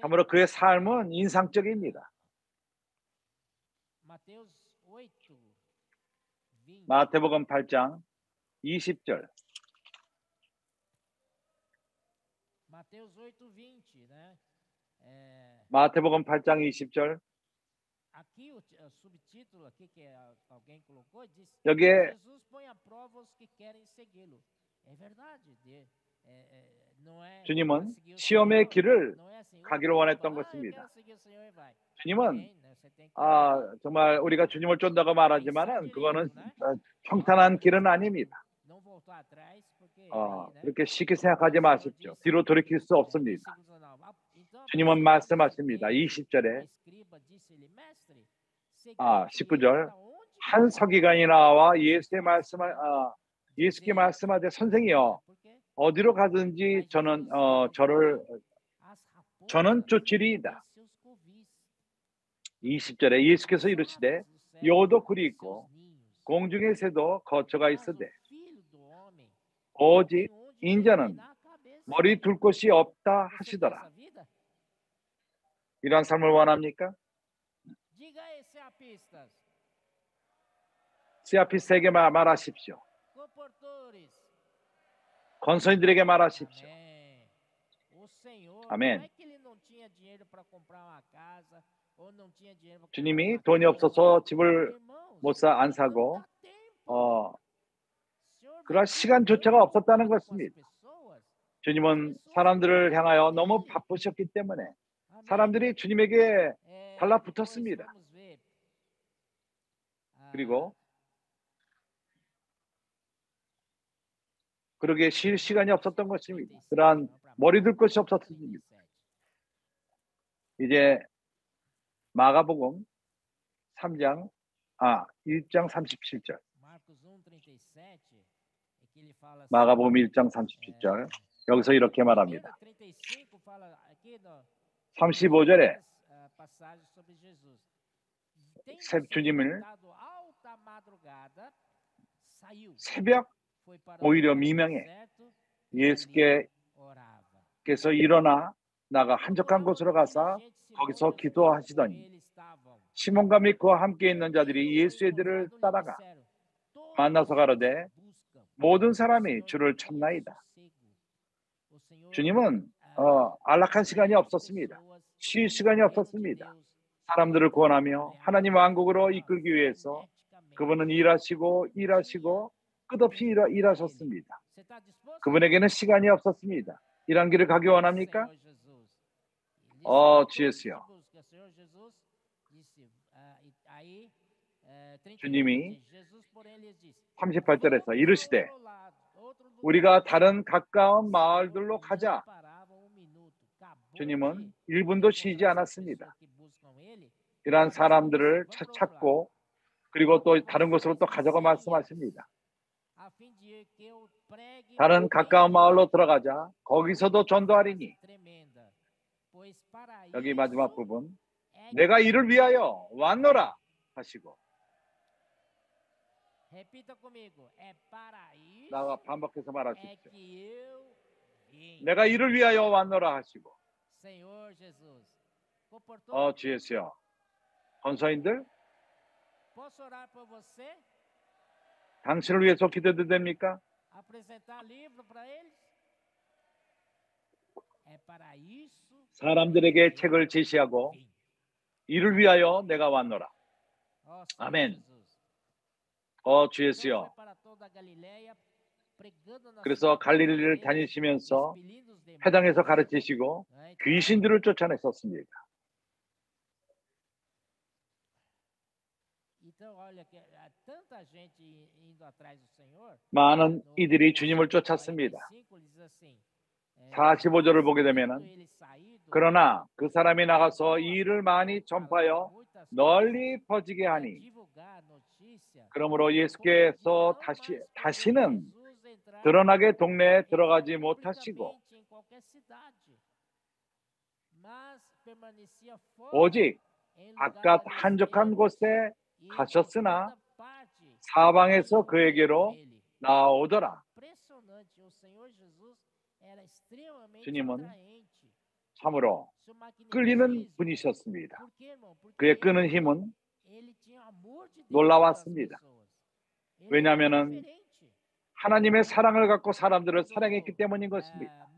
참으로 그의 삶은 인상적입니다. 마태복음 8장 20절. Mateus 8:20, né? É, 마태복음 8장 20절. Alguém colocou diz 여기에 주님은 시험의 길을 "Oh, 원했던 "Ah, 것입니다. quero seguir o Senhor", e. 주님은 아, 정말 우리가 주님을 쫀다고 말하지만은 그거는 어, 평탄한 길은 아닙니다. 어, 그렇게 쉽게 생각하지 마십시오. 뒤로 돌이킬 수 없습니다. 주님은 말씀하십니다. o 20절에 escriba disse-lhe, "Mestre, 아, seguir-te 19절. para onde 한 queres?" 서기관이 나와 예수의 말씀 아, 예수께 말씀하되 선생이여 어디로 가든지 저는 어, 저를 저는 쫓으리이다. seus covis, 20절에 예수께서 이르시되 여도 굴이 있고. 공중의 새도 거처가 있으되 오직 인자는. 머리 둘 곳이 없다 하시더라. 이러한 삶을 원합니까? 시아피스에게 말- 말하십시오. 건설인들에게 말하십시오. Para 주님이 돈이 없어서 집을 못사안 사고 어, 그럴 시간조차가 없었다는 것입니다. 주님은 사람들을 향하여 너무 바쁘셨기 때문에 사람들이 주님에게 달라붙었습니다. 그리고 그러기에 쉴 시간이 없었던 것입니다. 그러한 머리 둘 것이 없었습니다. 이제 마가복음 3장 아 1장 37절. 마가복음 1장 37절. 여기서 이렇게 말합니다. 35절에 주님을 새벽 오히려 미명에 예수께서 일어나 나가 한적한 곳으로 가서 거기서 기도하시더니 시몬과 및 그와 함께 있는 자들이 예수의 들을 따라가 만나서 가로되 모든 사람이 주를 찾나이다. 주님은 어, 안락한 시간이 없었습니다. 쉴 시간이 없었습니다. 사람들을 구원하며 하나님 왕국으로 이끌기 위해서 그분은 일하시고 일하시고 끝없이 일하, 일하셨습니다. 그분에게는 시간이 없었습니다. 이런 길을 가기 원합니까? 어, 주 예수여. 주님이 38절에서 이르시되 우리가 다른 가까운 마을들로 가자. 주님은 1분도 쉬지 않았습니다. 이러한 사람들을 찾- 찾고 그리고 또 다른 곳으로 또 가져가 말씀하십니다. 다른 가까운 마을로 들어가자. 거기서도 전도하리니 여기 마지막 부분 내가 이를 위하여 왔노라 하시고 나가 반복해서 말하십시오. 내가 이를 위하여 왔노라 하시고 Jesus. 어 권서인들 Posso orar por você? 당신을 위해서 기도도 됩니까? 사람들에게 책을 제시하고. 이를 위하여 내가 왔노라. Ó. Jesus. 어 주 예수여 pregando na 그래서 갈릴리를 다니시면서. 회당에서 가르치시고 귀신들을 쫓아냈었습니다. 많은 이들이 주님을 쫓았습니다. 45 diz assim, é, 45절을 보게 되면은 saído, 그러나 그 사람이 나가서 이 일을 많이 전파하여 널리 퍼지게 하니 그러므로 예수께서 다시 다시는 드러나게 동네에 e 들어가지 못하시고 오직 lugares 한적한 곳에 e 가셨으나 사방에서 그에게로. 나오더라. 주님은 참으로 끌리는 분이셨습니다. 그의 끄는 힘은 놀라웠습니다. 왜냐하면 하나님의 사랑을 갖고 사람들을 사랑했기 때문인 것입니다.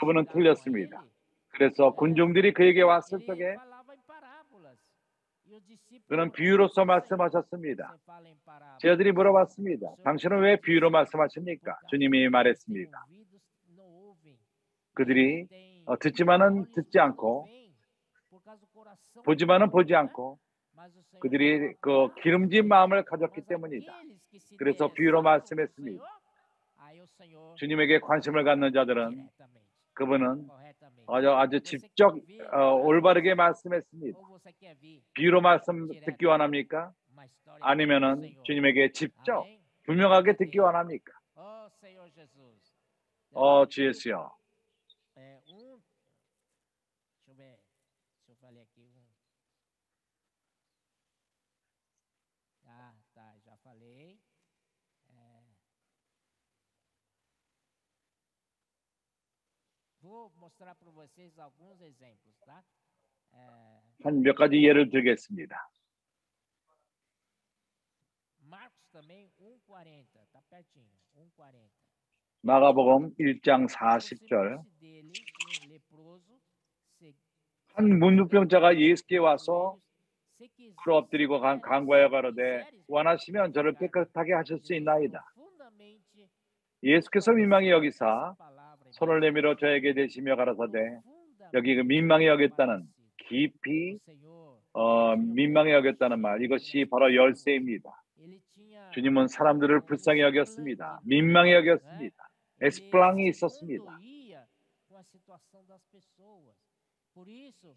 그분은 틀렸습니다. 그래서 군중들이 그에게 왔을 적에 그는 비유로서 말씀하셨습니다. 제자들이 물어봤습니다. 당신은 왜 비유로 말씀하십니까? 주님이 말했습니다. 그들이 어, 듣지만은 듣지 않고 보지만은 보지 않고 그들이 그 기름진 마음을 가졌기 때문이다. 그래서 비유로 말씀했습니다. 주님에게 관심을 갖는 자들은 그분은 아주, 아주 직접 어, 올바르게 말씀했습니다. 비유로 말씀 듣기 원합니까? 아니면은 주님에게 직접 분명하게 듣기 원합니까? 어, 주 예수여. 한몇 가지 예를 들겠습니다. 마가복음 1장 40절. 한 문둥병자가 예수께 와서 풀 엎드리고 간 간과하여 가로되 원하시면 저를 깨끗하게 하실 수 있나이다. 예수께서 민망히 여기사 손을 내밀어 저에게 대시며 가라사대 여기 그 민망히 여겼다는 깊이 어, 민망히 여겼다는 말 이것이 바로 열쇠입니다. 주님은 사람들을 불쌍히 여겼습니다. 민망히 여겼습니다. 에스플랑이 있었습니다.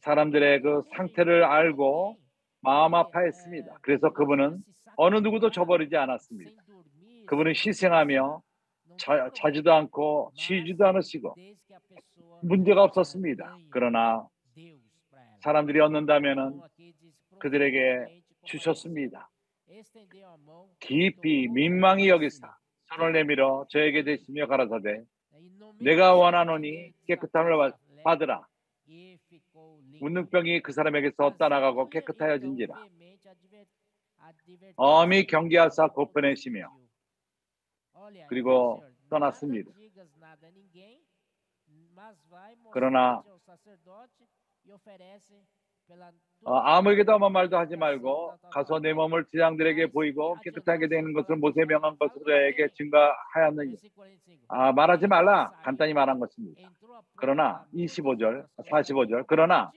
사람들의 그 상태를 알고 마음 아파했습니다. 그래서 그분은 어느 누구도 저버리지 않았습니다. 그분은 희생하며 자, 자지도 않고 쉬지도 않으시고 문제가 없었습니다. 그러나 사람들이 얻는다면은 그들에게 주셨습니다. 깊이 민망히 여기사 손을 내밀어 저에게 대시며 가라사대 내가 원하노니 깨끗함을 받으라. 문능병이 그 사람에게서 떠나가고 깨끗하여진지라. 엄히 경계하사 곧보내시며 그리고 떠났습니다. 그러나 어, 아무에게도 아무 말도 하지 말고 가서 내 몸을 제장들에게 보이고 깨끗하게 되는 것을 모세 명한 것으로 저에게 증가하였느니. 아, 말하지 말라. 간단히 말한 것입니다. 그러나 25절 45절. 그러나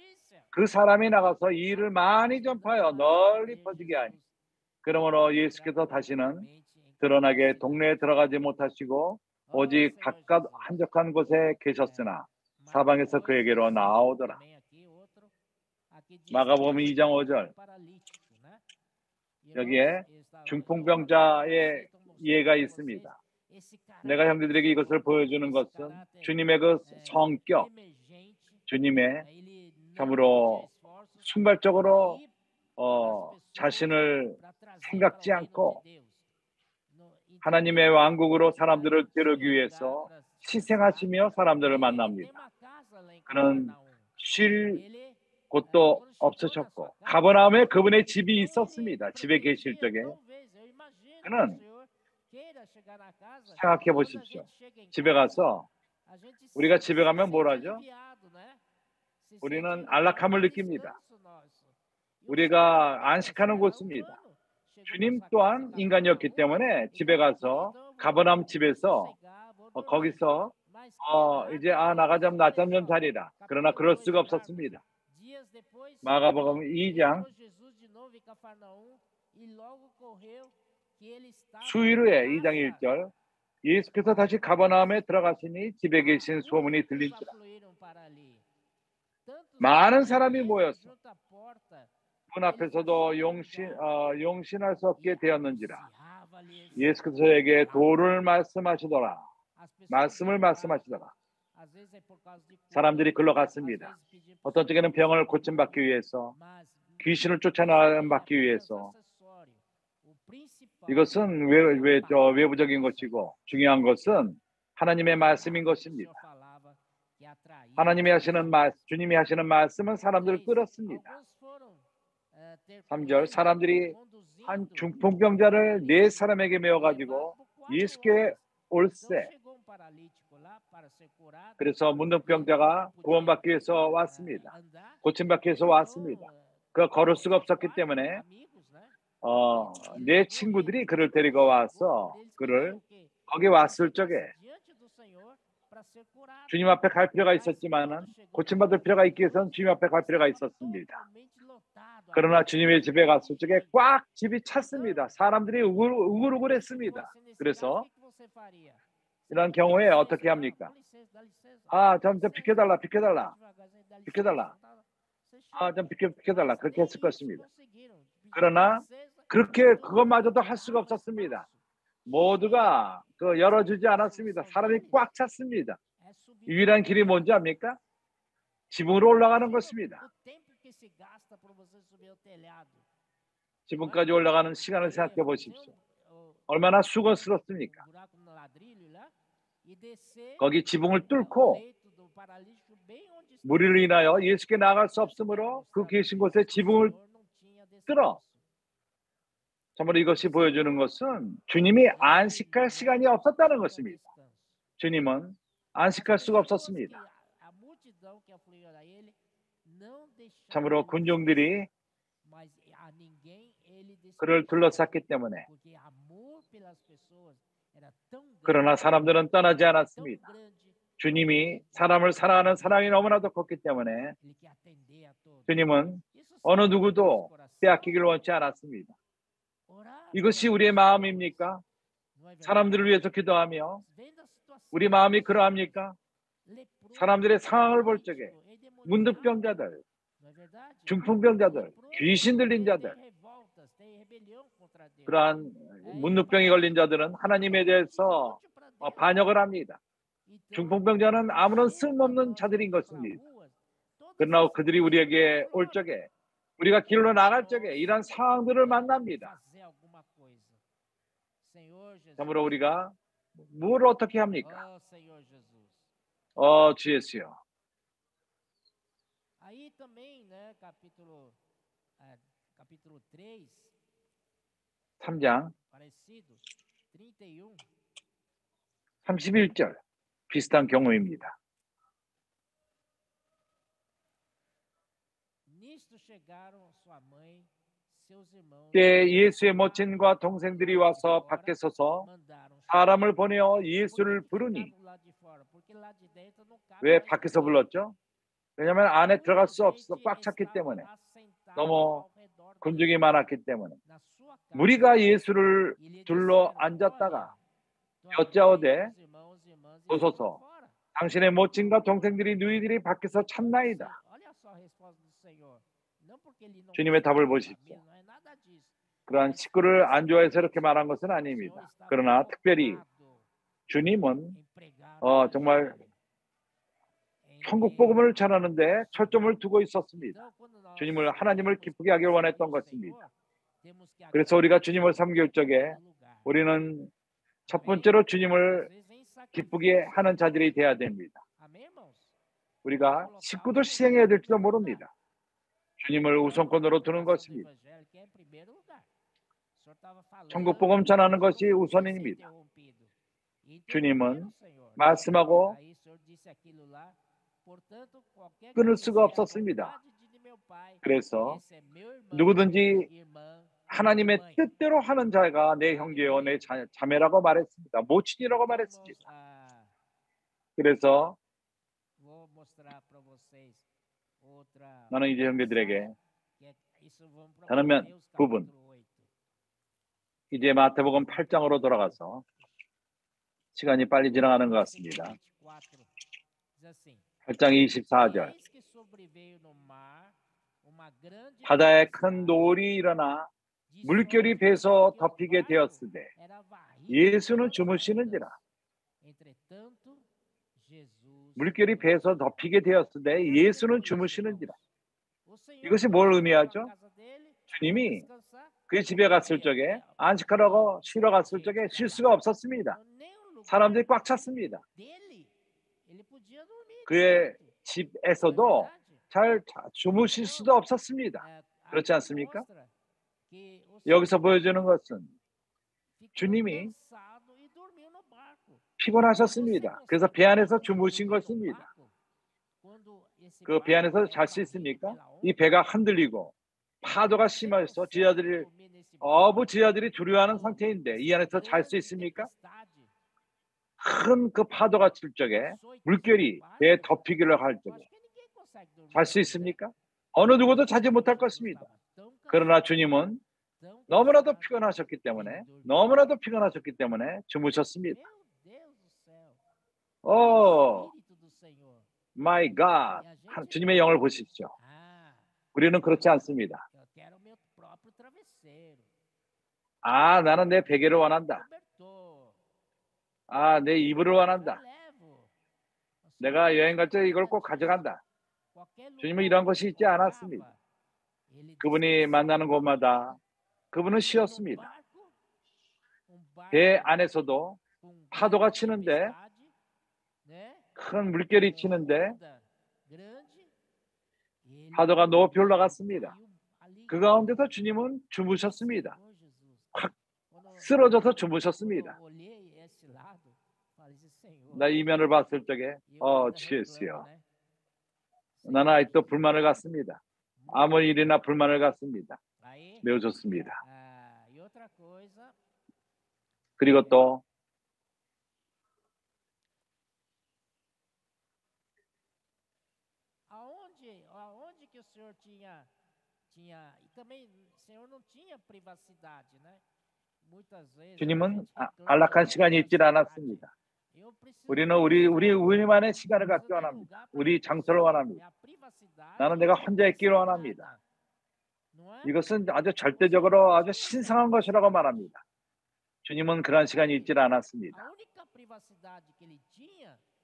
그 사람이 나가서 이 일을 많이 전파하여 널리 퍼지게 하니. 그러므로 예수께서 다시는 드러나게 동네에 들어가지 못하시고 오직 바깥 한적한 곳에 계셨으나 사방에서 그에게로 나오더라. 마가복음 2장 5절 여기에 중풍병자의 예가 있습니다. 내가 형제들에게 이것을 보여주는 것은 주님의 그 성격, 주님의 참으로 순발적으로 어, 자신을 생각지 않고 하나님의 왕국으로 사람들을 데려오기 위해서 희생하시며 사람들을 만납니다. 그는 쉴 곳도 없으셨고 가버나움에 그분의 집이 있었습니다. 집에 계실 적에 그는 생각해 보십시오. 집에 가서 우리가 집에 가면 뭘 하죠? 우리는 안락함을 느낍니다. 우리가 안식하는 곳입니다. 주님 또한 인간이었기 때문에 집에 가서 가버남 집에서 어, 거기서 어, 이제 아 나가자면 낮잠 좀 자리라. 그러나 그럴 수가 없었습니다. 마가복음 2장 수일 후에 2장 1절 예수께서 다시 가버나움에 들어가시니 집에 계신 소문이 들린지라. 많은 사람이 모였어. 문 앞에서도 용신, 어, 용신할 수 없게 되었는지라. 예수께서에게 도를 말씀하시더라. 말씀을 말씀하시더라. 사람들이 글러 갔습니다. 어떤 쪽에는 병을 고침받기 위해서, 귀신을 쫓아나받기 위해서. 이것은 외, 외, 저, 외부적인 것이고 중요한 것은 하나님의 말씀인 것입니다. 하나님이 하시는 말, 주님이 하시는 말씀은 사람들을 끌었습니다. 3절 사람들이 한 중풍병자를 네 사람에게 메워가지고 예수께 올세 그래서 문둥병자가 구원받기 위해서 왔습니다. 고침받기 위해서 왔습니다. 그 걸을 수가 없었기 때문에 어, 내 친구들이 그를 데리고 와서 그를 거기 왔을 적에 주님 앞에 갈 필요가 있었지만은 고침받을 필요가 있기 위해서는 주님 앞에 갈 필요가 있었습니다. 그러나 주님의 집에 갔을 적에 꽉 집이 찼습니다. 사람들이 우글, 우글우글했습니다. 그래서 이런 경우에 어떻게 합니까? 아, 좀, 좀 비켜달라, 비켜달라, 비켜달라. 아, 좀 비켜, 비켜달라. 그렇게 했을 것입니다. 그러나 그렇게 그것마저도 할 수가 없었습니다. 모두가 그 열어주지 않았습니다. 사람이 꽉 찼습니다. 유일한 길이 뭔지 압니까? 지붕으로 올라가는 것입니다. 지붕까지 올라가는 시간을 생각해 보십시오. 얼마나 수고스럽습니까? 거기 지붕을 뚫고 무리로 인하여 예수께 나갈 수 없으므로 그 계신 곳에 지붕을 뚫어 정말 이것이 보여주는 것은 주님이 안식할 시간이 없었다는 것입니다. 주님은 안식할 수가 없었습니다. 참으로 군중들이 그를 둘러쌌기 때문에 그러나 사람들은 떠나지 않았습니다. 주님이 사람을 사랑하는 사랑이 너무나도 컸기 때문에 주님은 어느 누구도 빼앗기길 원치 않았습니다. 이것이 우리의 마음입니까? 사람들을 위해서 기도하며 우리 마음이 그러합니까? 사람들의 상황을 볼 적에 문득병자들, 중풍병자들, 귀신 들린 자들, 그러한 문득병이 걸린 자들은 하나님에 대해서 반역을 합니다. 중풍병자는 아무런 쓸모없는 자들인 것입니다. 그러나 그들이 우리에게 올 적에 우리가 길로 나갈 적에 이런 상황들을 만납니다. 참으로 우리가 뭘 어떻게 합니까? 어, 주 예수요. Aí também, né, capítulo, ah, capítulo 3, 3장 parecido, 31, 31절 비슷한 경우입니다. nisto chegaram sua mãe, seus irmãos, 때 예수의 모친과 동생들이 와서 밖에 서서 mandaram 사람을 보내어 예수를 부르니 do lado de fora, porque lá de dentro não cabe 왜 mais 밖에서 ninguém. 불렀죠? 왜냐하면 안에 들어갈 수 없어 꽉 찼기 때문에 너무 군중이 많았기 때문에 무리가 예수를 e 둘러 앉았다가 "Olha, tua 여짜오되 mãe, os irmãos e estão 보소서. fora." 당신의 모친과 동생들이 누이들이 밖에서 não 주님의 답을 보십시오. 그러한 식구를 안 좋아해서 이렇게 말한 것은 아닙니다. 그러나 특별히 주님은 어, 정말 천국 복음을 전하는데 초점을 두고 있었습니다. 주님을 하나님을 기쁘게 하길 원했던 것입니다. 그래서 우리가 주님을 섬길 적에 우리는 첫 번째로 주님을 기쁘게 하는 자들이 되어야 됩니다. 우리가 식구도 시행해야 될지도 모릅니다. 주님을 우선권으로 두는 것입니다. 천국 복음 전하는 것이 우선입니다. 주님은 말씀하고 끊을 수가 없었습니다. 그래서 누구든지 하나님의 뜻대로 하는 자가 내 형제요 내 자, 자매라고 말했습니다. 모친이라고 말했습니다. 그래서 나는 이제 형제들에게 다른 면 부분 이제 마태복음 8장으로 돌아가서 시간이 빨리 지나가는 것 같습니다. 8장 24절 바다에 큰 노을이 일어나 물결이 배서 덮이게 되었으되 예수는 주무시는지라 물결이 배서 덮이게 되었으되 예수는 주무시는지라 이것이 뭘 의미하죠? 주님이 그 집에 갔을 적에 안식하라고 쉬러 갔을 적에 쉴 수가 없었습니다. 사람들이 꽉 찼습니다. 그의 집에서도 잘 주무실 수도 없었습니다. 그렇지 않습니까? 여기서 보여주는 것은 주님이 피곤하셨습니다. 그래서 배 안에서 주무신 것입니다. 그 배 안에서 잘 수 있습니까? 이 배가 흔들리고 파도가 심해서 지하들이 어부 지하들이 두려워하는 상태인데 이 안에서 잘 수 있습니까? 큰 그 파도가 칠 적에 물결이 배에 덮이기를 할 적에 잘 수 있습니까? 어느 누구도 자지 못할 것입니다. 그러나 주님은 너무나도 피곤하셨기 때문에 너무나도 피곤하셨기 때문에 주무셨습니다. Oh, my God. 주님의 영을 보십시오. 우리는 그렇지 않습니다. 아, 나는 내 베개를 원한다. 아, 내 이불을 원한다. 내가 여행 갈 때 이걸 꼭 가져간다. 주님은 이런 것이 있지 않았습니다. 그분이 만나는 곳마다 그분은 쉬었습니다. 배 안에서도 파도가 치는데 큰 물결이 치는데 파도가 높이 올라갔습니다. 그 가운데서 주님은 주무셨습니다. 확 쓰러져서 주무셨습니다. 나 이면을 봤을 적에 어 주였어요. 나는 아직도 불만을 갖습니다. 아무 일이나 불만을 갖습니다. 매우 좋습니다. 그리고 또 aonde aonde que o senhor tinha tinha e também o senhor não tinha privacidade, né? Muitas vezes 주님은 아, 안락한 시간이 있질 않았습니다. 우리는 우리 우리 우리만의 시간을 갖기 원합니다. 우리 장소를 원합니다. 나는 내가 혼자 있기를 원합니다. 이것은 아주 절대적으로 아주 신성한 것이라고 말합니다. 주님은 그런 시간이 있질 않았습니다.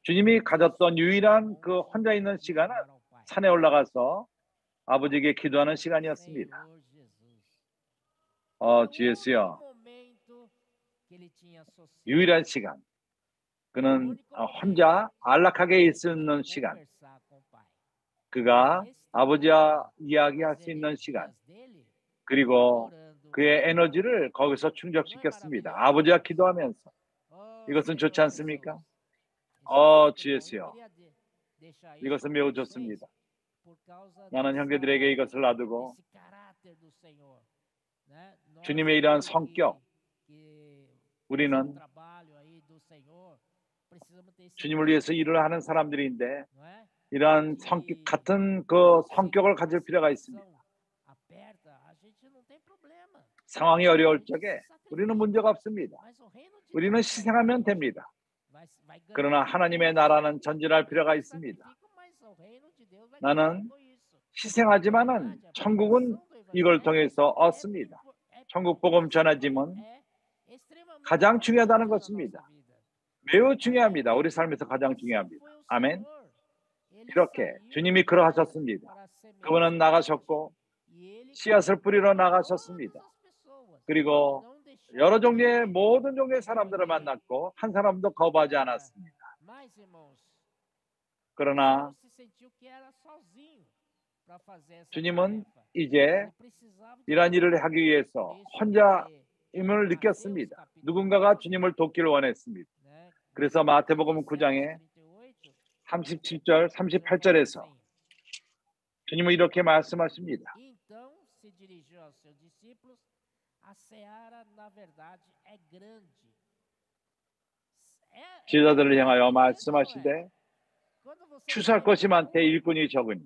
주님이 가졌던 유일한 그 혼자 있는 시간은 산에 올라가서 아버지에게 기도하는 시간이었습니다. 어, 주 예수여. 유일한 시간. 그는 혼자 안락하게 있는 시간. 그가 아버지와 이야기할 수 있는 시간. 그리고 그의 에너지를 거기서 충족시켰습니다. 아버지와 기도하면서. 이것은 좋지 않습니까? 어, 주 예수여. 이것은 매우 좋습니다. 나는 형제들에게 이것을 놔두고 주님의 이러한 성격, 우리는 주님을 위해서 일을 하는 사람들인데 이러한 성격 같은 그 성격을 가질 필요가 있습니다. 상황이 어려울 적에 우리는 문제가 없습니다. 우리는 희생하면 됩니다. 그러나 하나님의 나라는 전진할 필요가 있습니다. 나는 희생하지만은 천국은 이걸 통해서 얻습니다. 천국 복음 전하짐은 가장 중요하다는 것입니다. 매우 중요합니다. 우리 삶에서 가장 중요합니다. 아멘. 이렇게 주님이 그러하셨습니다. 그분은 나가셨고 씨앗을 뿌리러 나가셨습니다. 그리고 여러 종류의 모든 종류의 사람들을 만났고 한 사람도 거부하지 않았습니다. 그러나 주님은 이제 이러한 일을 하기 위해서 혼자임을 느꼈습니다. 누군가가 주님을 돕기를 원했습니다. 그래서 마태복음 9장에 37절, 38절에서 주님은 이렇게 말씀하십니다. 제자들을 향하여 말씀하시되 추수할 것이 많되 일꾼이 적으니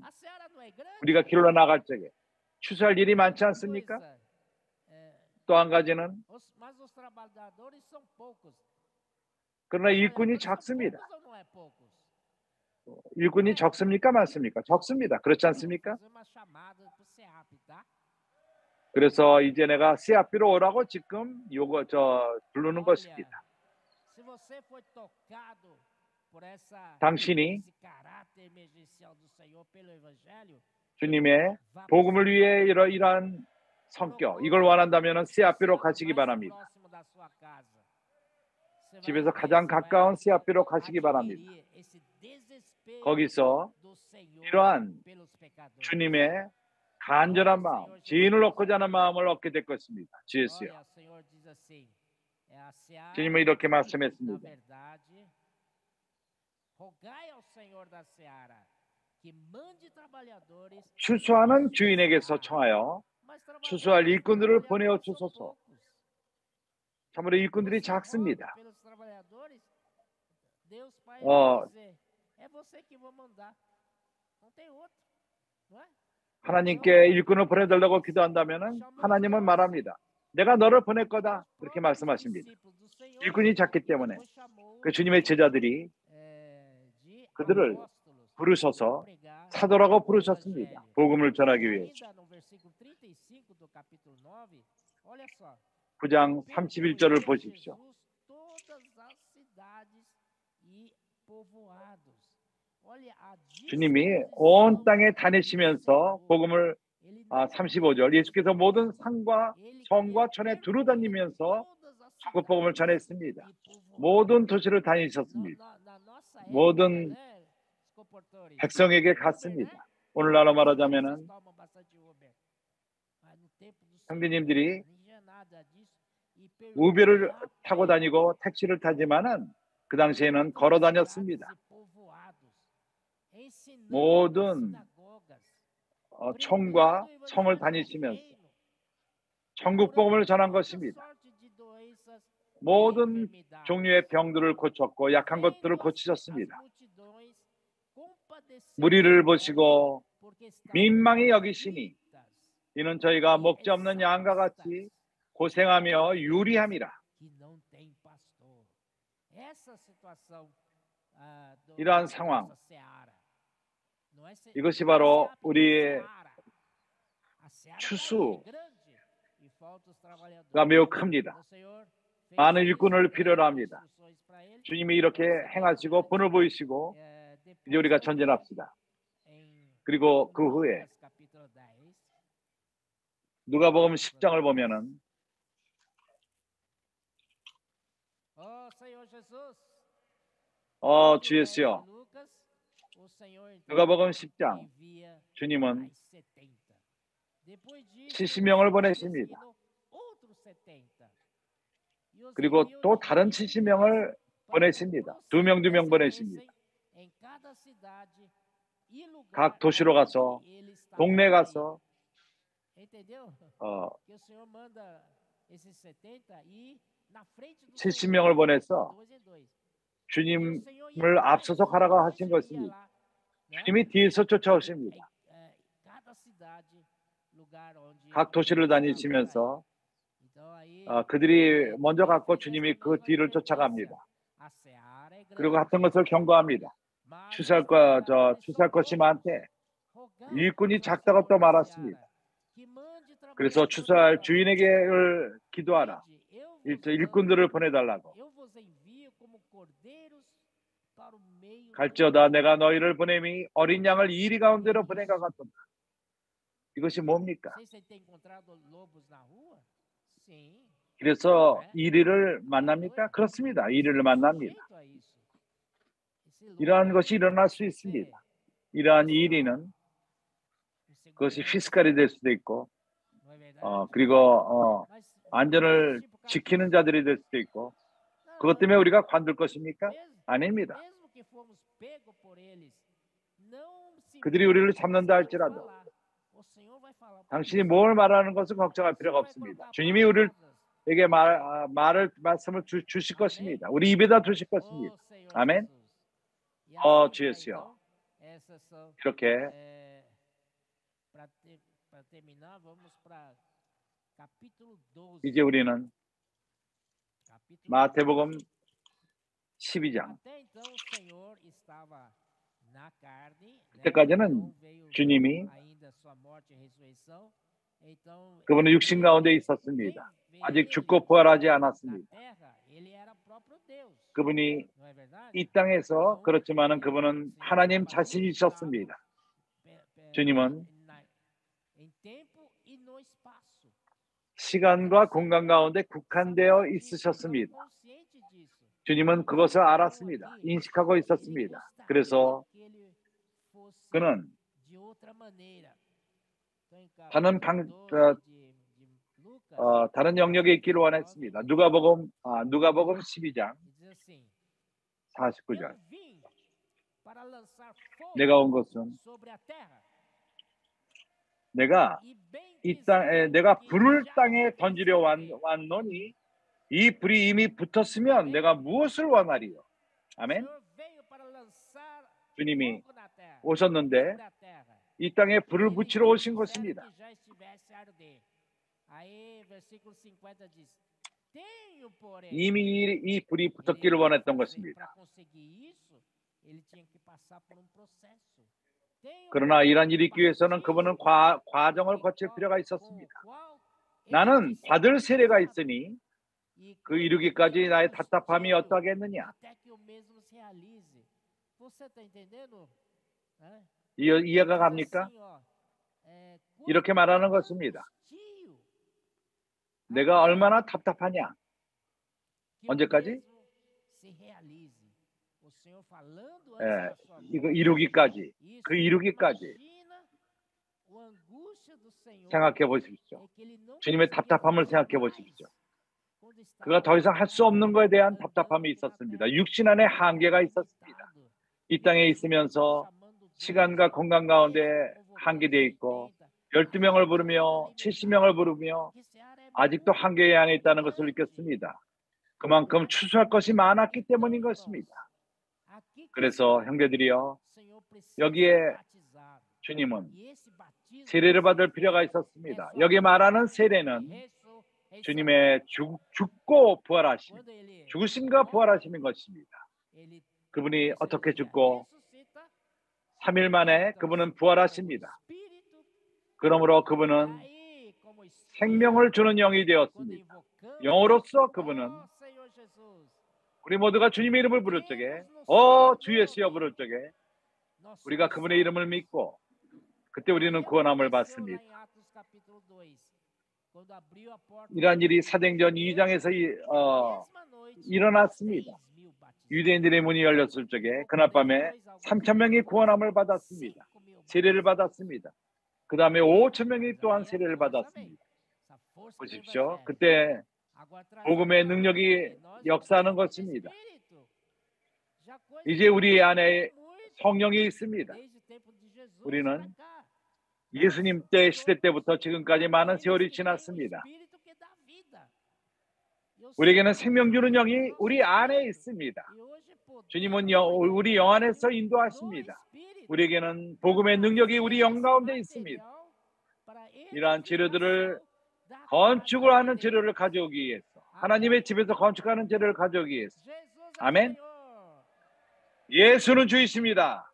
우리가 길로 나갈 적에 추수할 일이 많지 않습니까? 또 한 가지는 그러나 일꾼이 적습니다. 일꾼이 적습니까? 많습니까? 적습니다. 그렇지 않습니까? 그래서 이제 내가 세아피로 오라고 지금 요거 저 부르는 것입니다. 당신이 주님의 복음을 위해 이러, 이러한 성격 이걸 원한다면 세아피로 가시기 바랍니다. 집에서 가장 가까운 세아피로 가시기 바랍니다. 거기서 이러한 주님의 간절한 마음, 지인을 얻고자 하는 마음을 얻게 될 것입니다. 주 예수요. 주님은 이렇게 말씀했습니다. 추수하는 주인에게서 청하여 추수할 일꾼들을 보내어 주소서. 참으로 일꾼들이 작습니다. 어, 하나님께 일꾼을 보내달라고 기도한다면 하나님은 말합니다. 내가 너를 보낼 거다. 그렇게 말씀하십니다. 일꾼이 작기 때문에 그 주님의 제자들이 그들을 부르셔서 사도라고 부르셨습니다. 복음을 전하기 위해 9장 31절을 보십시오. 주님이 온 땅에 다니시면서 복음을 아, 35절 예수께서 모든 산과 성과 천에 두루 다니면서 천국 복음을 전했습니다. 모든 도시를 다니셨습니다. 모든 백성에게 갔습니다. 오늘날로 말하자면은 형제님들이 우베를 타고 다니고 택시를 타지만은 그 당시에는 걸어 다녔습니다. 모든 어, 청과 성을 다니시면서 천국 복음을 전한 것입니다. 모든 종류의 병들을 고쳤고 약한 것들을 고치셨습니다. 무리를 보시고 민망히 여기시니 이는 저희가 먹지 없는 양과 같이 고생하며 유리함이라. 이러한 상황, 이것이 바로 우리의 추수가 매우 큽니다. 많은 일꾼을 필요로 합니다. 주님이 이렇게 행하시고 본을 보이시고 이제 우리가 전진합시다. 그리고 그 후에 누가복음 10장을 보면은 어, 주 예수여. 누가복음 10장 주님은 70명을 보내십니다. 그리고 또 다른 70명을 보내십니다. 두 명, 두 명 보내십니다. 각 도시로 가서, 동네 가서, 어, 70명을 보내서 주님을 앞서서 가라고 하신 것입니다. 주님이 뒤에서 쫓아오십니다. 각 도시를 다니시면서 어, 그들이 먼저 갔고 주님이 그 뒤를 쫓아갑니다. 그리고 같은 것을 경고합니다. 추수할 것, 저 추수할 것이 많대. 일꾼이 작다고 또 말했습니다. 그래서 추수할 주인에게 기도하라. 일꾼들을 보내달라고. 갈지어다 내가 너희를 보냄이 어린 양을 이리 가운데로 보내가 같도다. 이것이 뭡니까? 그래서 이리를 만납니까? 그렇습니다. 이리를 만납니다. 이러한 것이 일어날 수 있습니다. 이러한 일이는 그것이 피스칼이 될 수도 있고, 어, 그리고 어, 안전을 지키는 자들이 될 수도 있고, 그것 때문에 우리가 관둘 것입니까? 아닙니다. 그들이 우리를 잡는다 할지라도 당신이 뭘 말하는 것을 걱정할 필요가 없습니다. 주님이 우리에게 말, 아, 말을 말씀을 주, 주실 것입니다. 우리 입에다 두실 것입니다. 아멘. 어, 주 예수여. 이렇게 이제 우리는 마태복음 12장 그때까지는 주님이 그분은 육신 가운데 있었습니다. 아직 죽고 부활하지 않았습니다. 그분이 이 땅에서 그렇지만은 그분은 하나님 자신이셨습니다. 주님은 시간과 공간 가운데 국한되어 있으셨습니다. 주님은 그것을 알았습니다. 인식하고 있었습니다. 그래서 그는 다른 방, 어, 어, 다른 영역에 있기를 원했습니다. 누가복음 아, 누가복음 12장 49절. 내가 온 것은 내가 이 땅에 내가 불을 땅에 던지려 왔, 왔노니 이 불이 이미 붙었으면 내가 무엇을 원하리요? 아멘. 주님이 오셨는데 이 땅에 불을 붙이러 오신 것입니다. 이미 이 불이 붙었기를 원했던 것입니다. 그러나 이런 일이 있기 위해서는 그분은 과, 과정을 거칠 필요가 있었습니다. 나는 받을 세례가 있으니 그 이루기까지 나의 답답함이 어떠하겠느냐? 이해, 이해가 갑니까? 이렇게 말하는 것입니다. 내가 얼마나 답답하냐? 언제까지? 예, 이거 이루기까지, 그 이루기까지 생각해 보십시오. 주님의 답답함을 생각해 보십시오. 그가 더 이상 할 수 없는 것에 대한 답답함이 있었습니다. 육신 안에 한계가 있었습니다. 이 땅에 있으면서 시간과 건강 가운데 한계되어 있고 12명을 부르며 70명을 부르며 아직도 한계에 안에 있다는 것을 느꼈습니다. 그만큼 추수할 것이 많았기 때문인 것입니다. 그래서 형제들이여 여기에 주님은 세례를 받을 필요가 있었습니다. 여기 말하는 세례는 주님의 죽, 죽고 부활하심, 죽으심과 부활하심인 것입니다. 그분이 어떻게 죽고 3일 만에 그분은 부활하십니다. 그러므로 그분은 생명을 주는 영이 되었습니다. 영으로서 그분은 우리 모두가 주님의 이름을 부를 적에 어 주 예수여 부를 적에 우리가 그분의 이름을 믿고 그때 우리는 구원함을 받습니다. 이러한 일이 사도전 2장에서 어, 일어났습니다. 유대인들의 문이 열렸을 적에 그날 밤에 3천 명이 구원함을 받았습니다. 세례를 받았습니다. 그 다음에 5천 명이 또한 세례를 받았습니다. 보십시오. 그때 복음의 능력이 역사하는 것입니다. 이제 우리 안에 성령이 있습니다. 우리는 예수님 때 시대 때부터 지금까지 많은 세월이 지났습니다. 우리에게는 생명 주는 영이 우리 안에 있습니다. 주님은 영, 우리 영 안에서 인도하십니다. 우리에게는 복음의 능력이 우리 영 가운데 있습니다. 이러한 재료들을 건축을 하는 재료를 가져오기 위해서 하나님의 집에서 건축하는 재료를 가져오기 위해서 아멘. 예수는 주이십니다.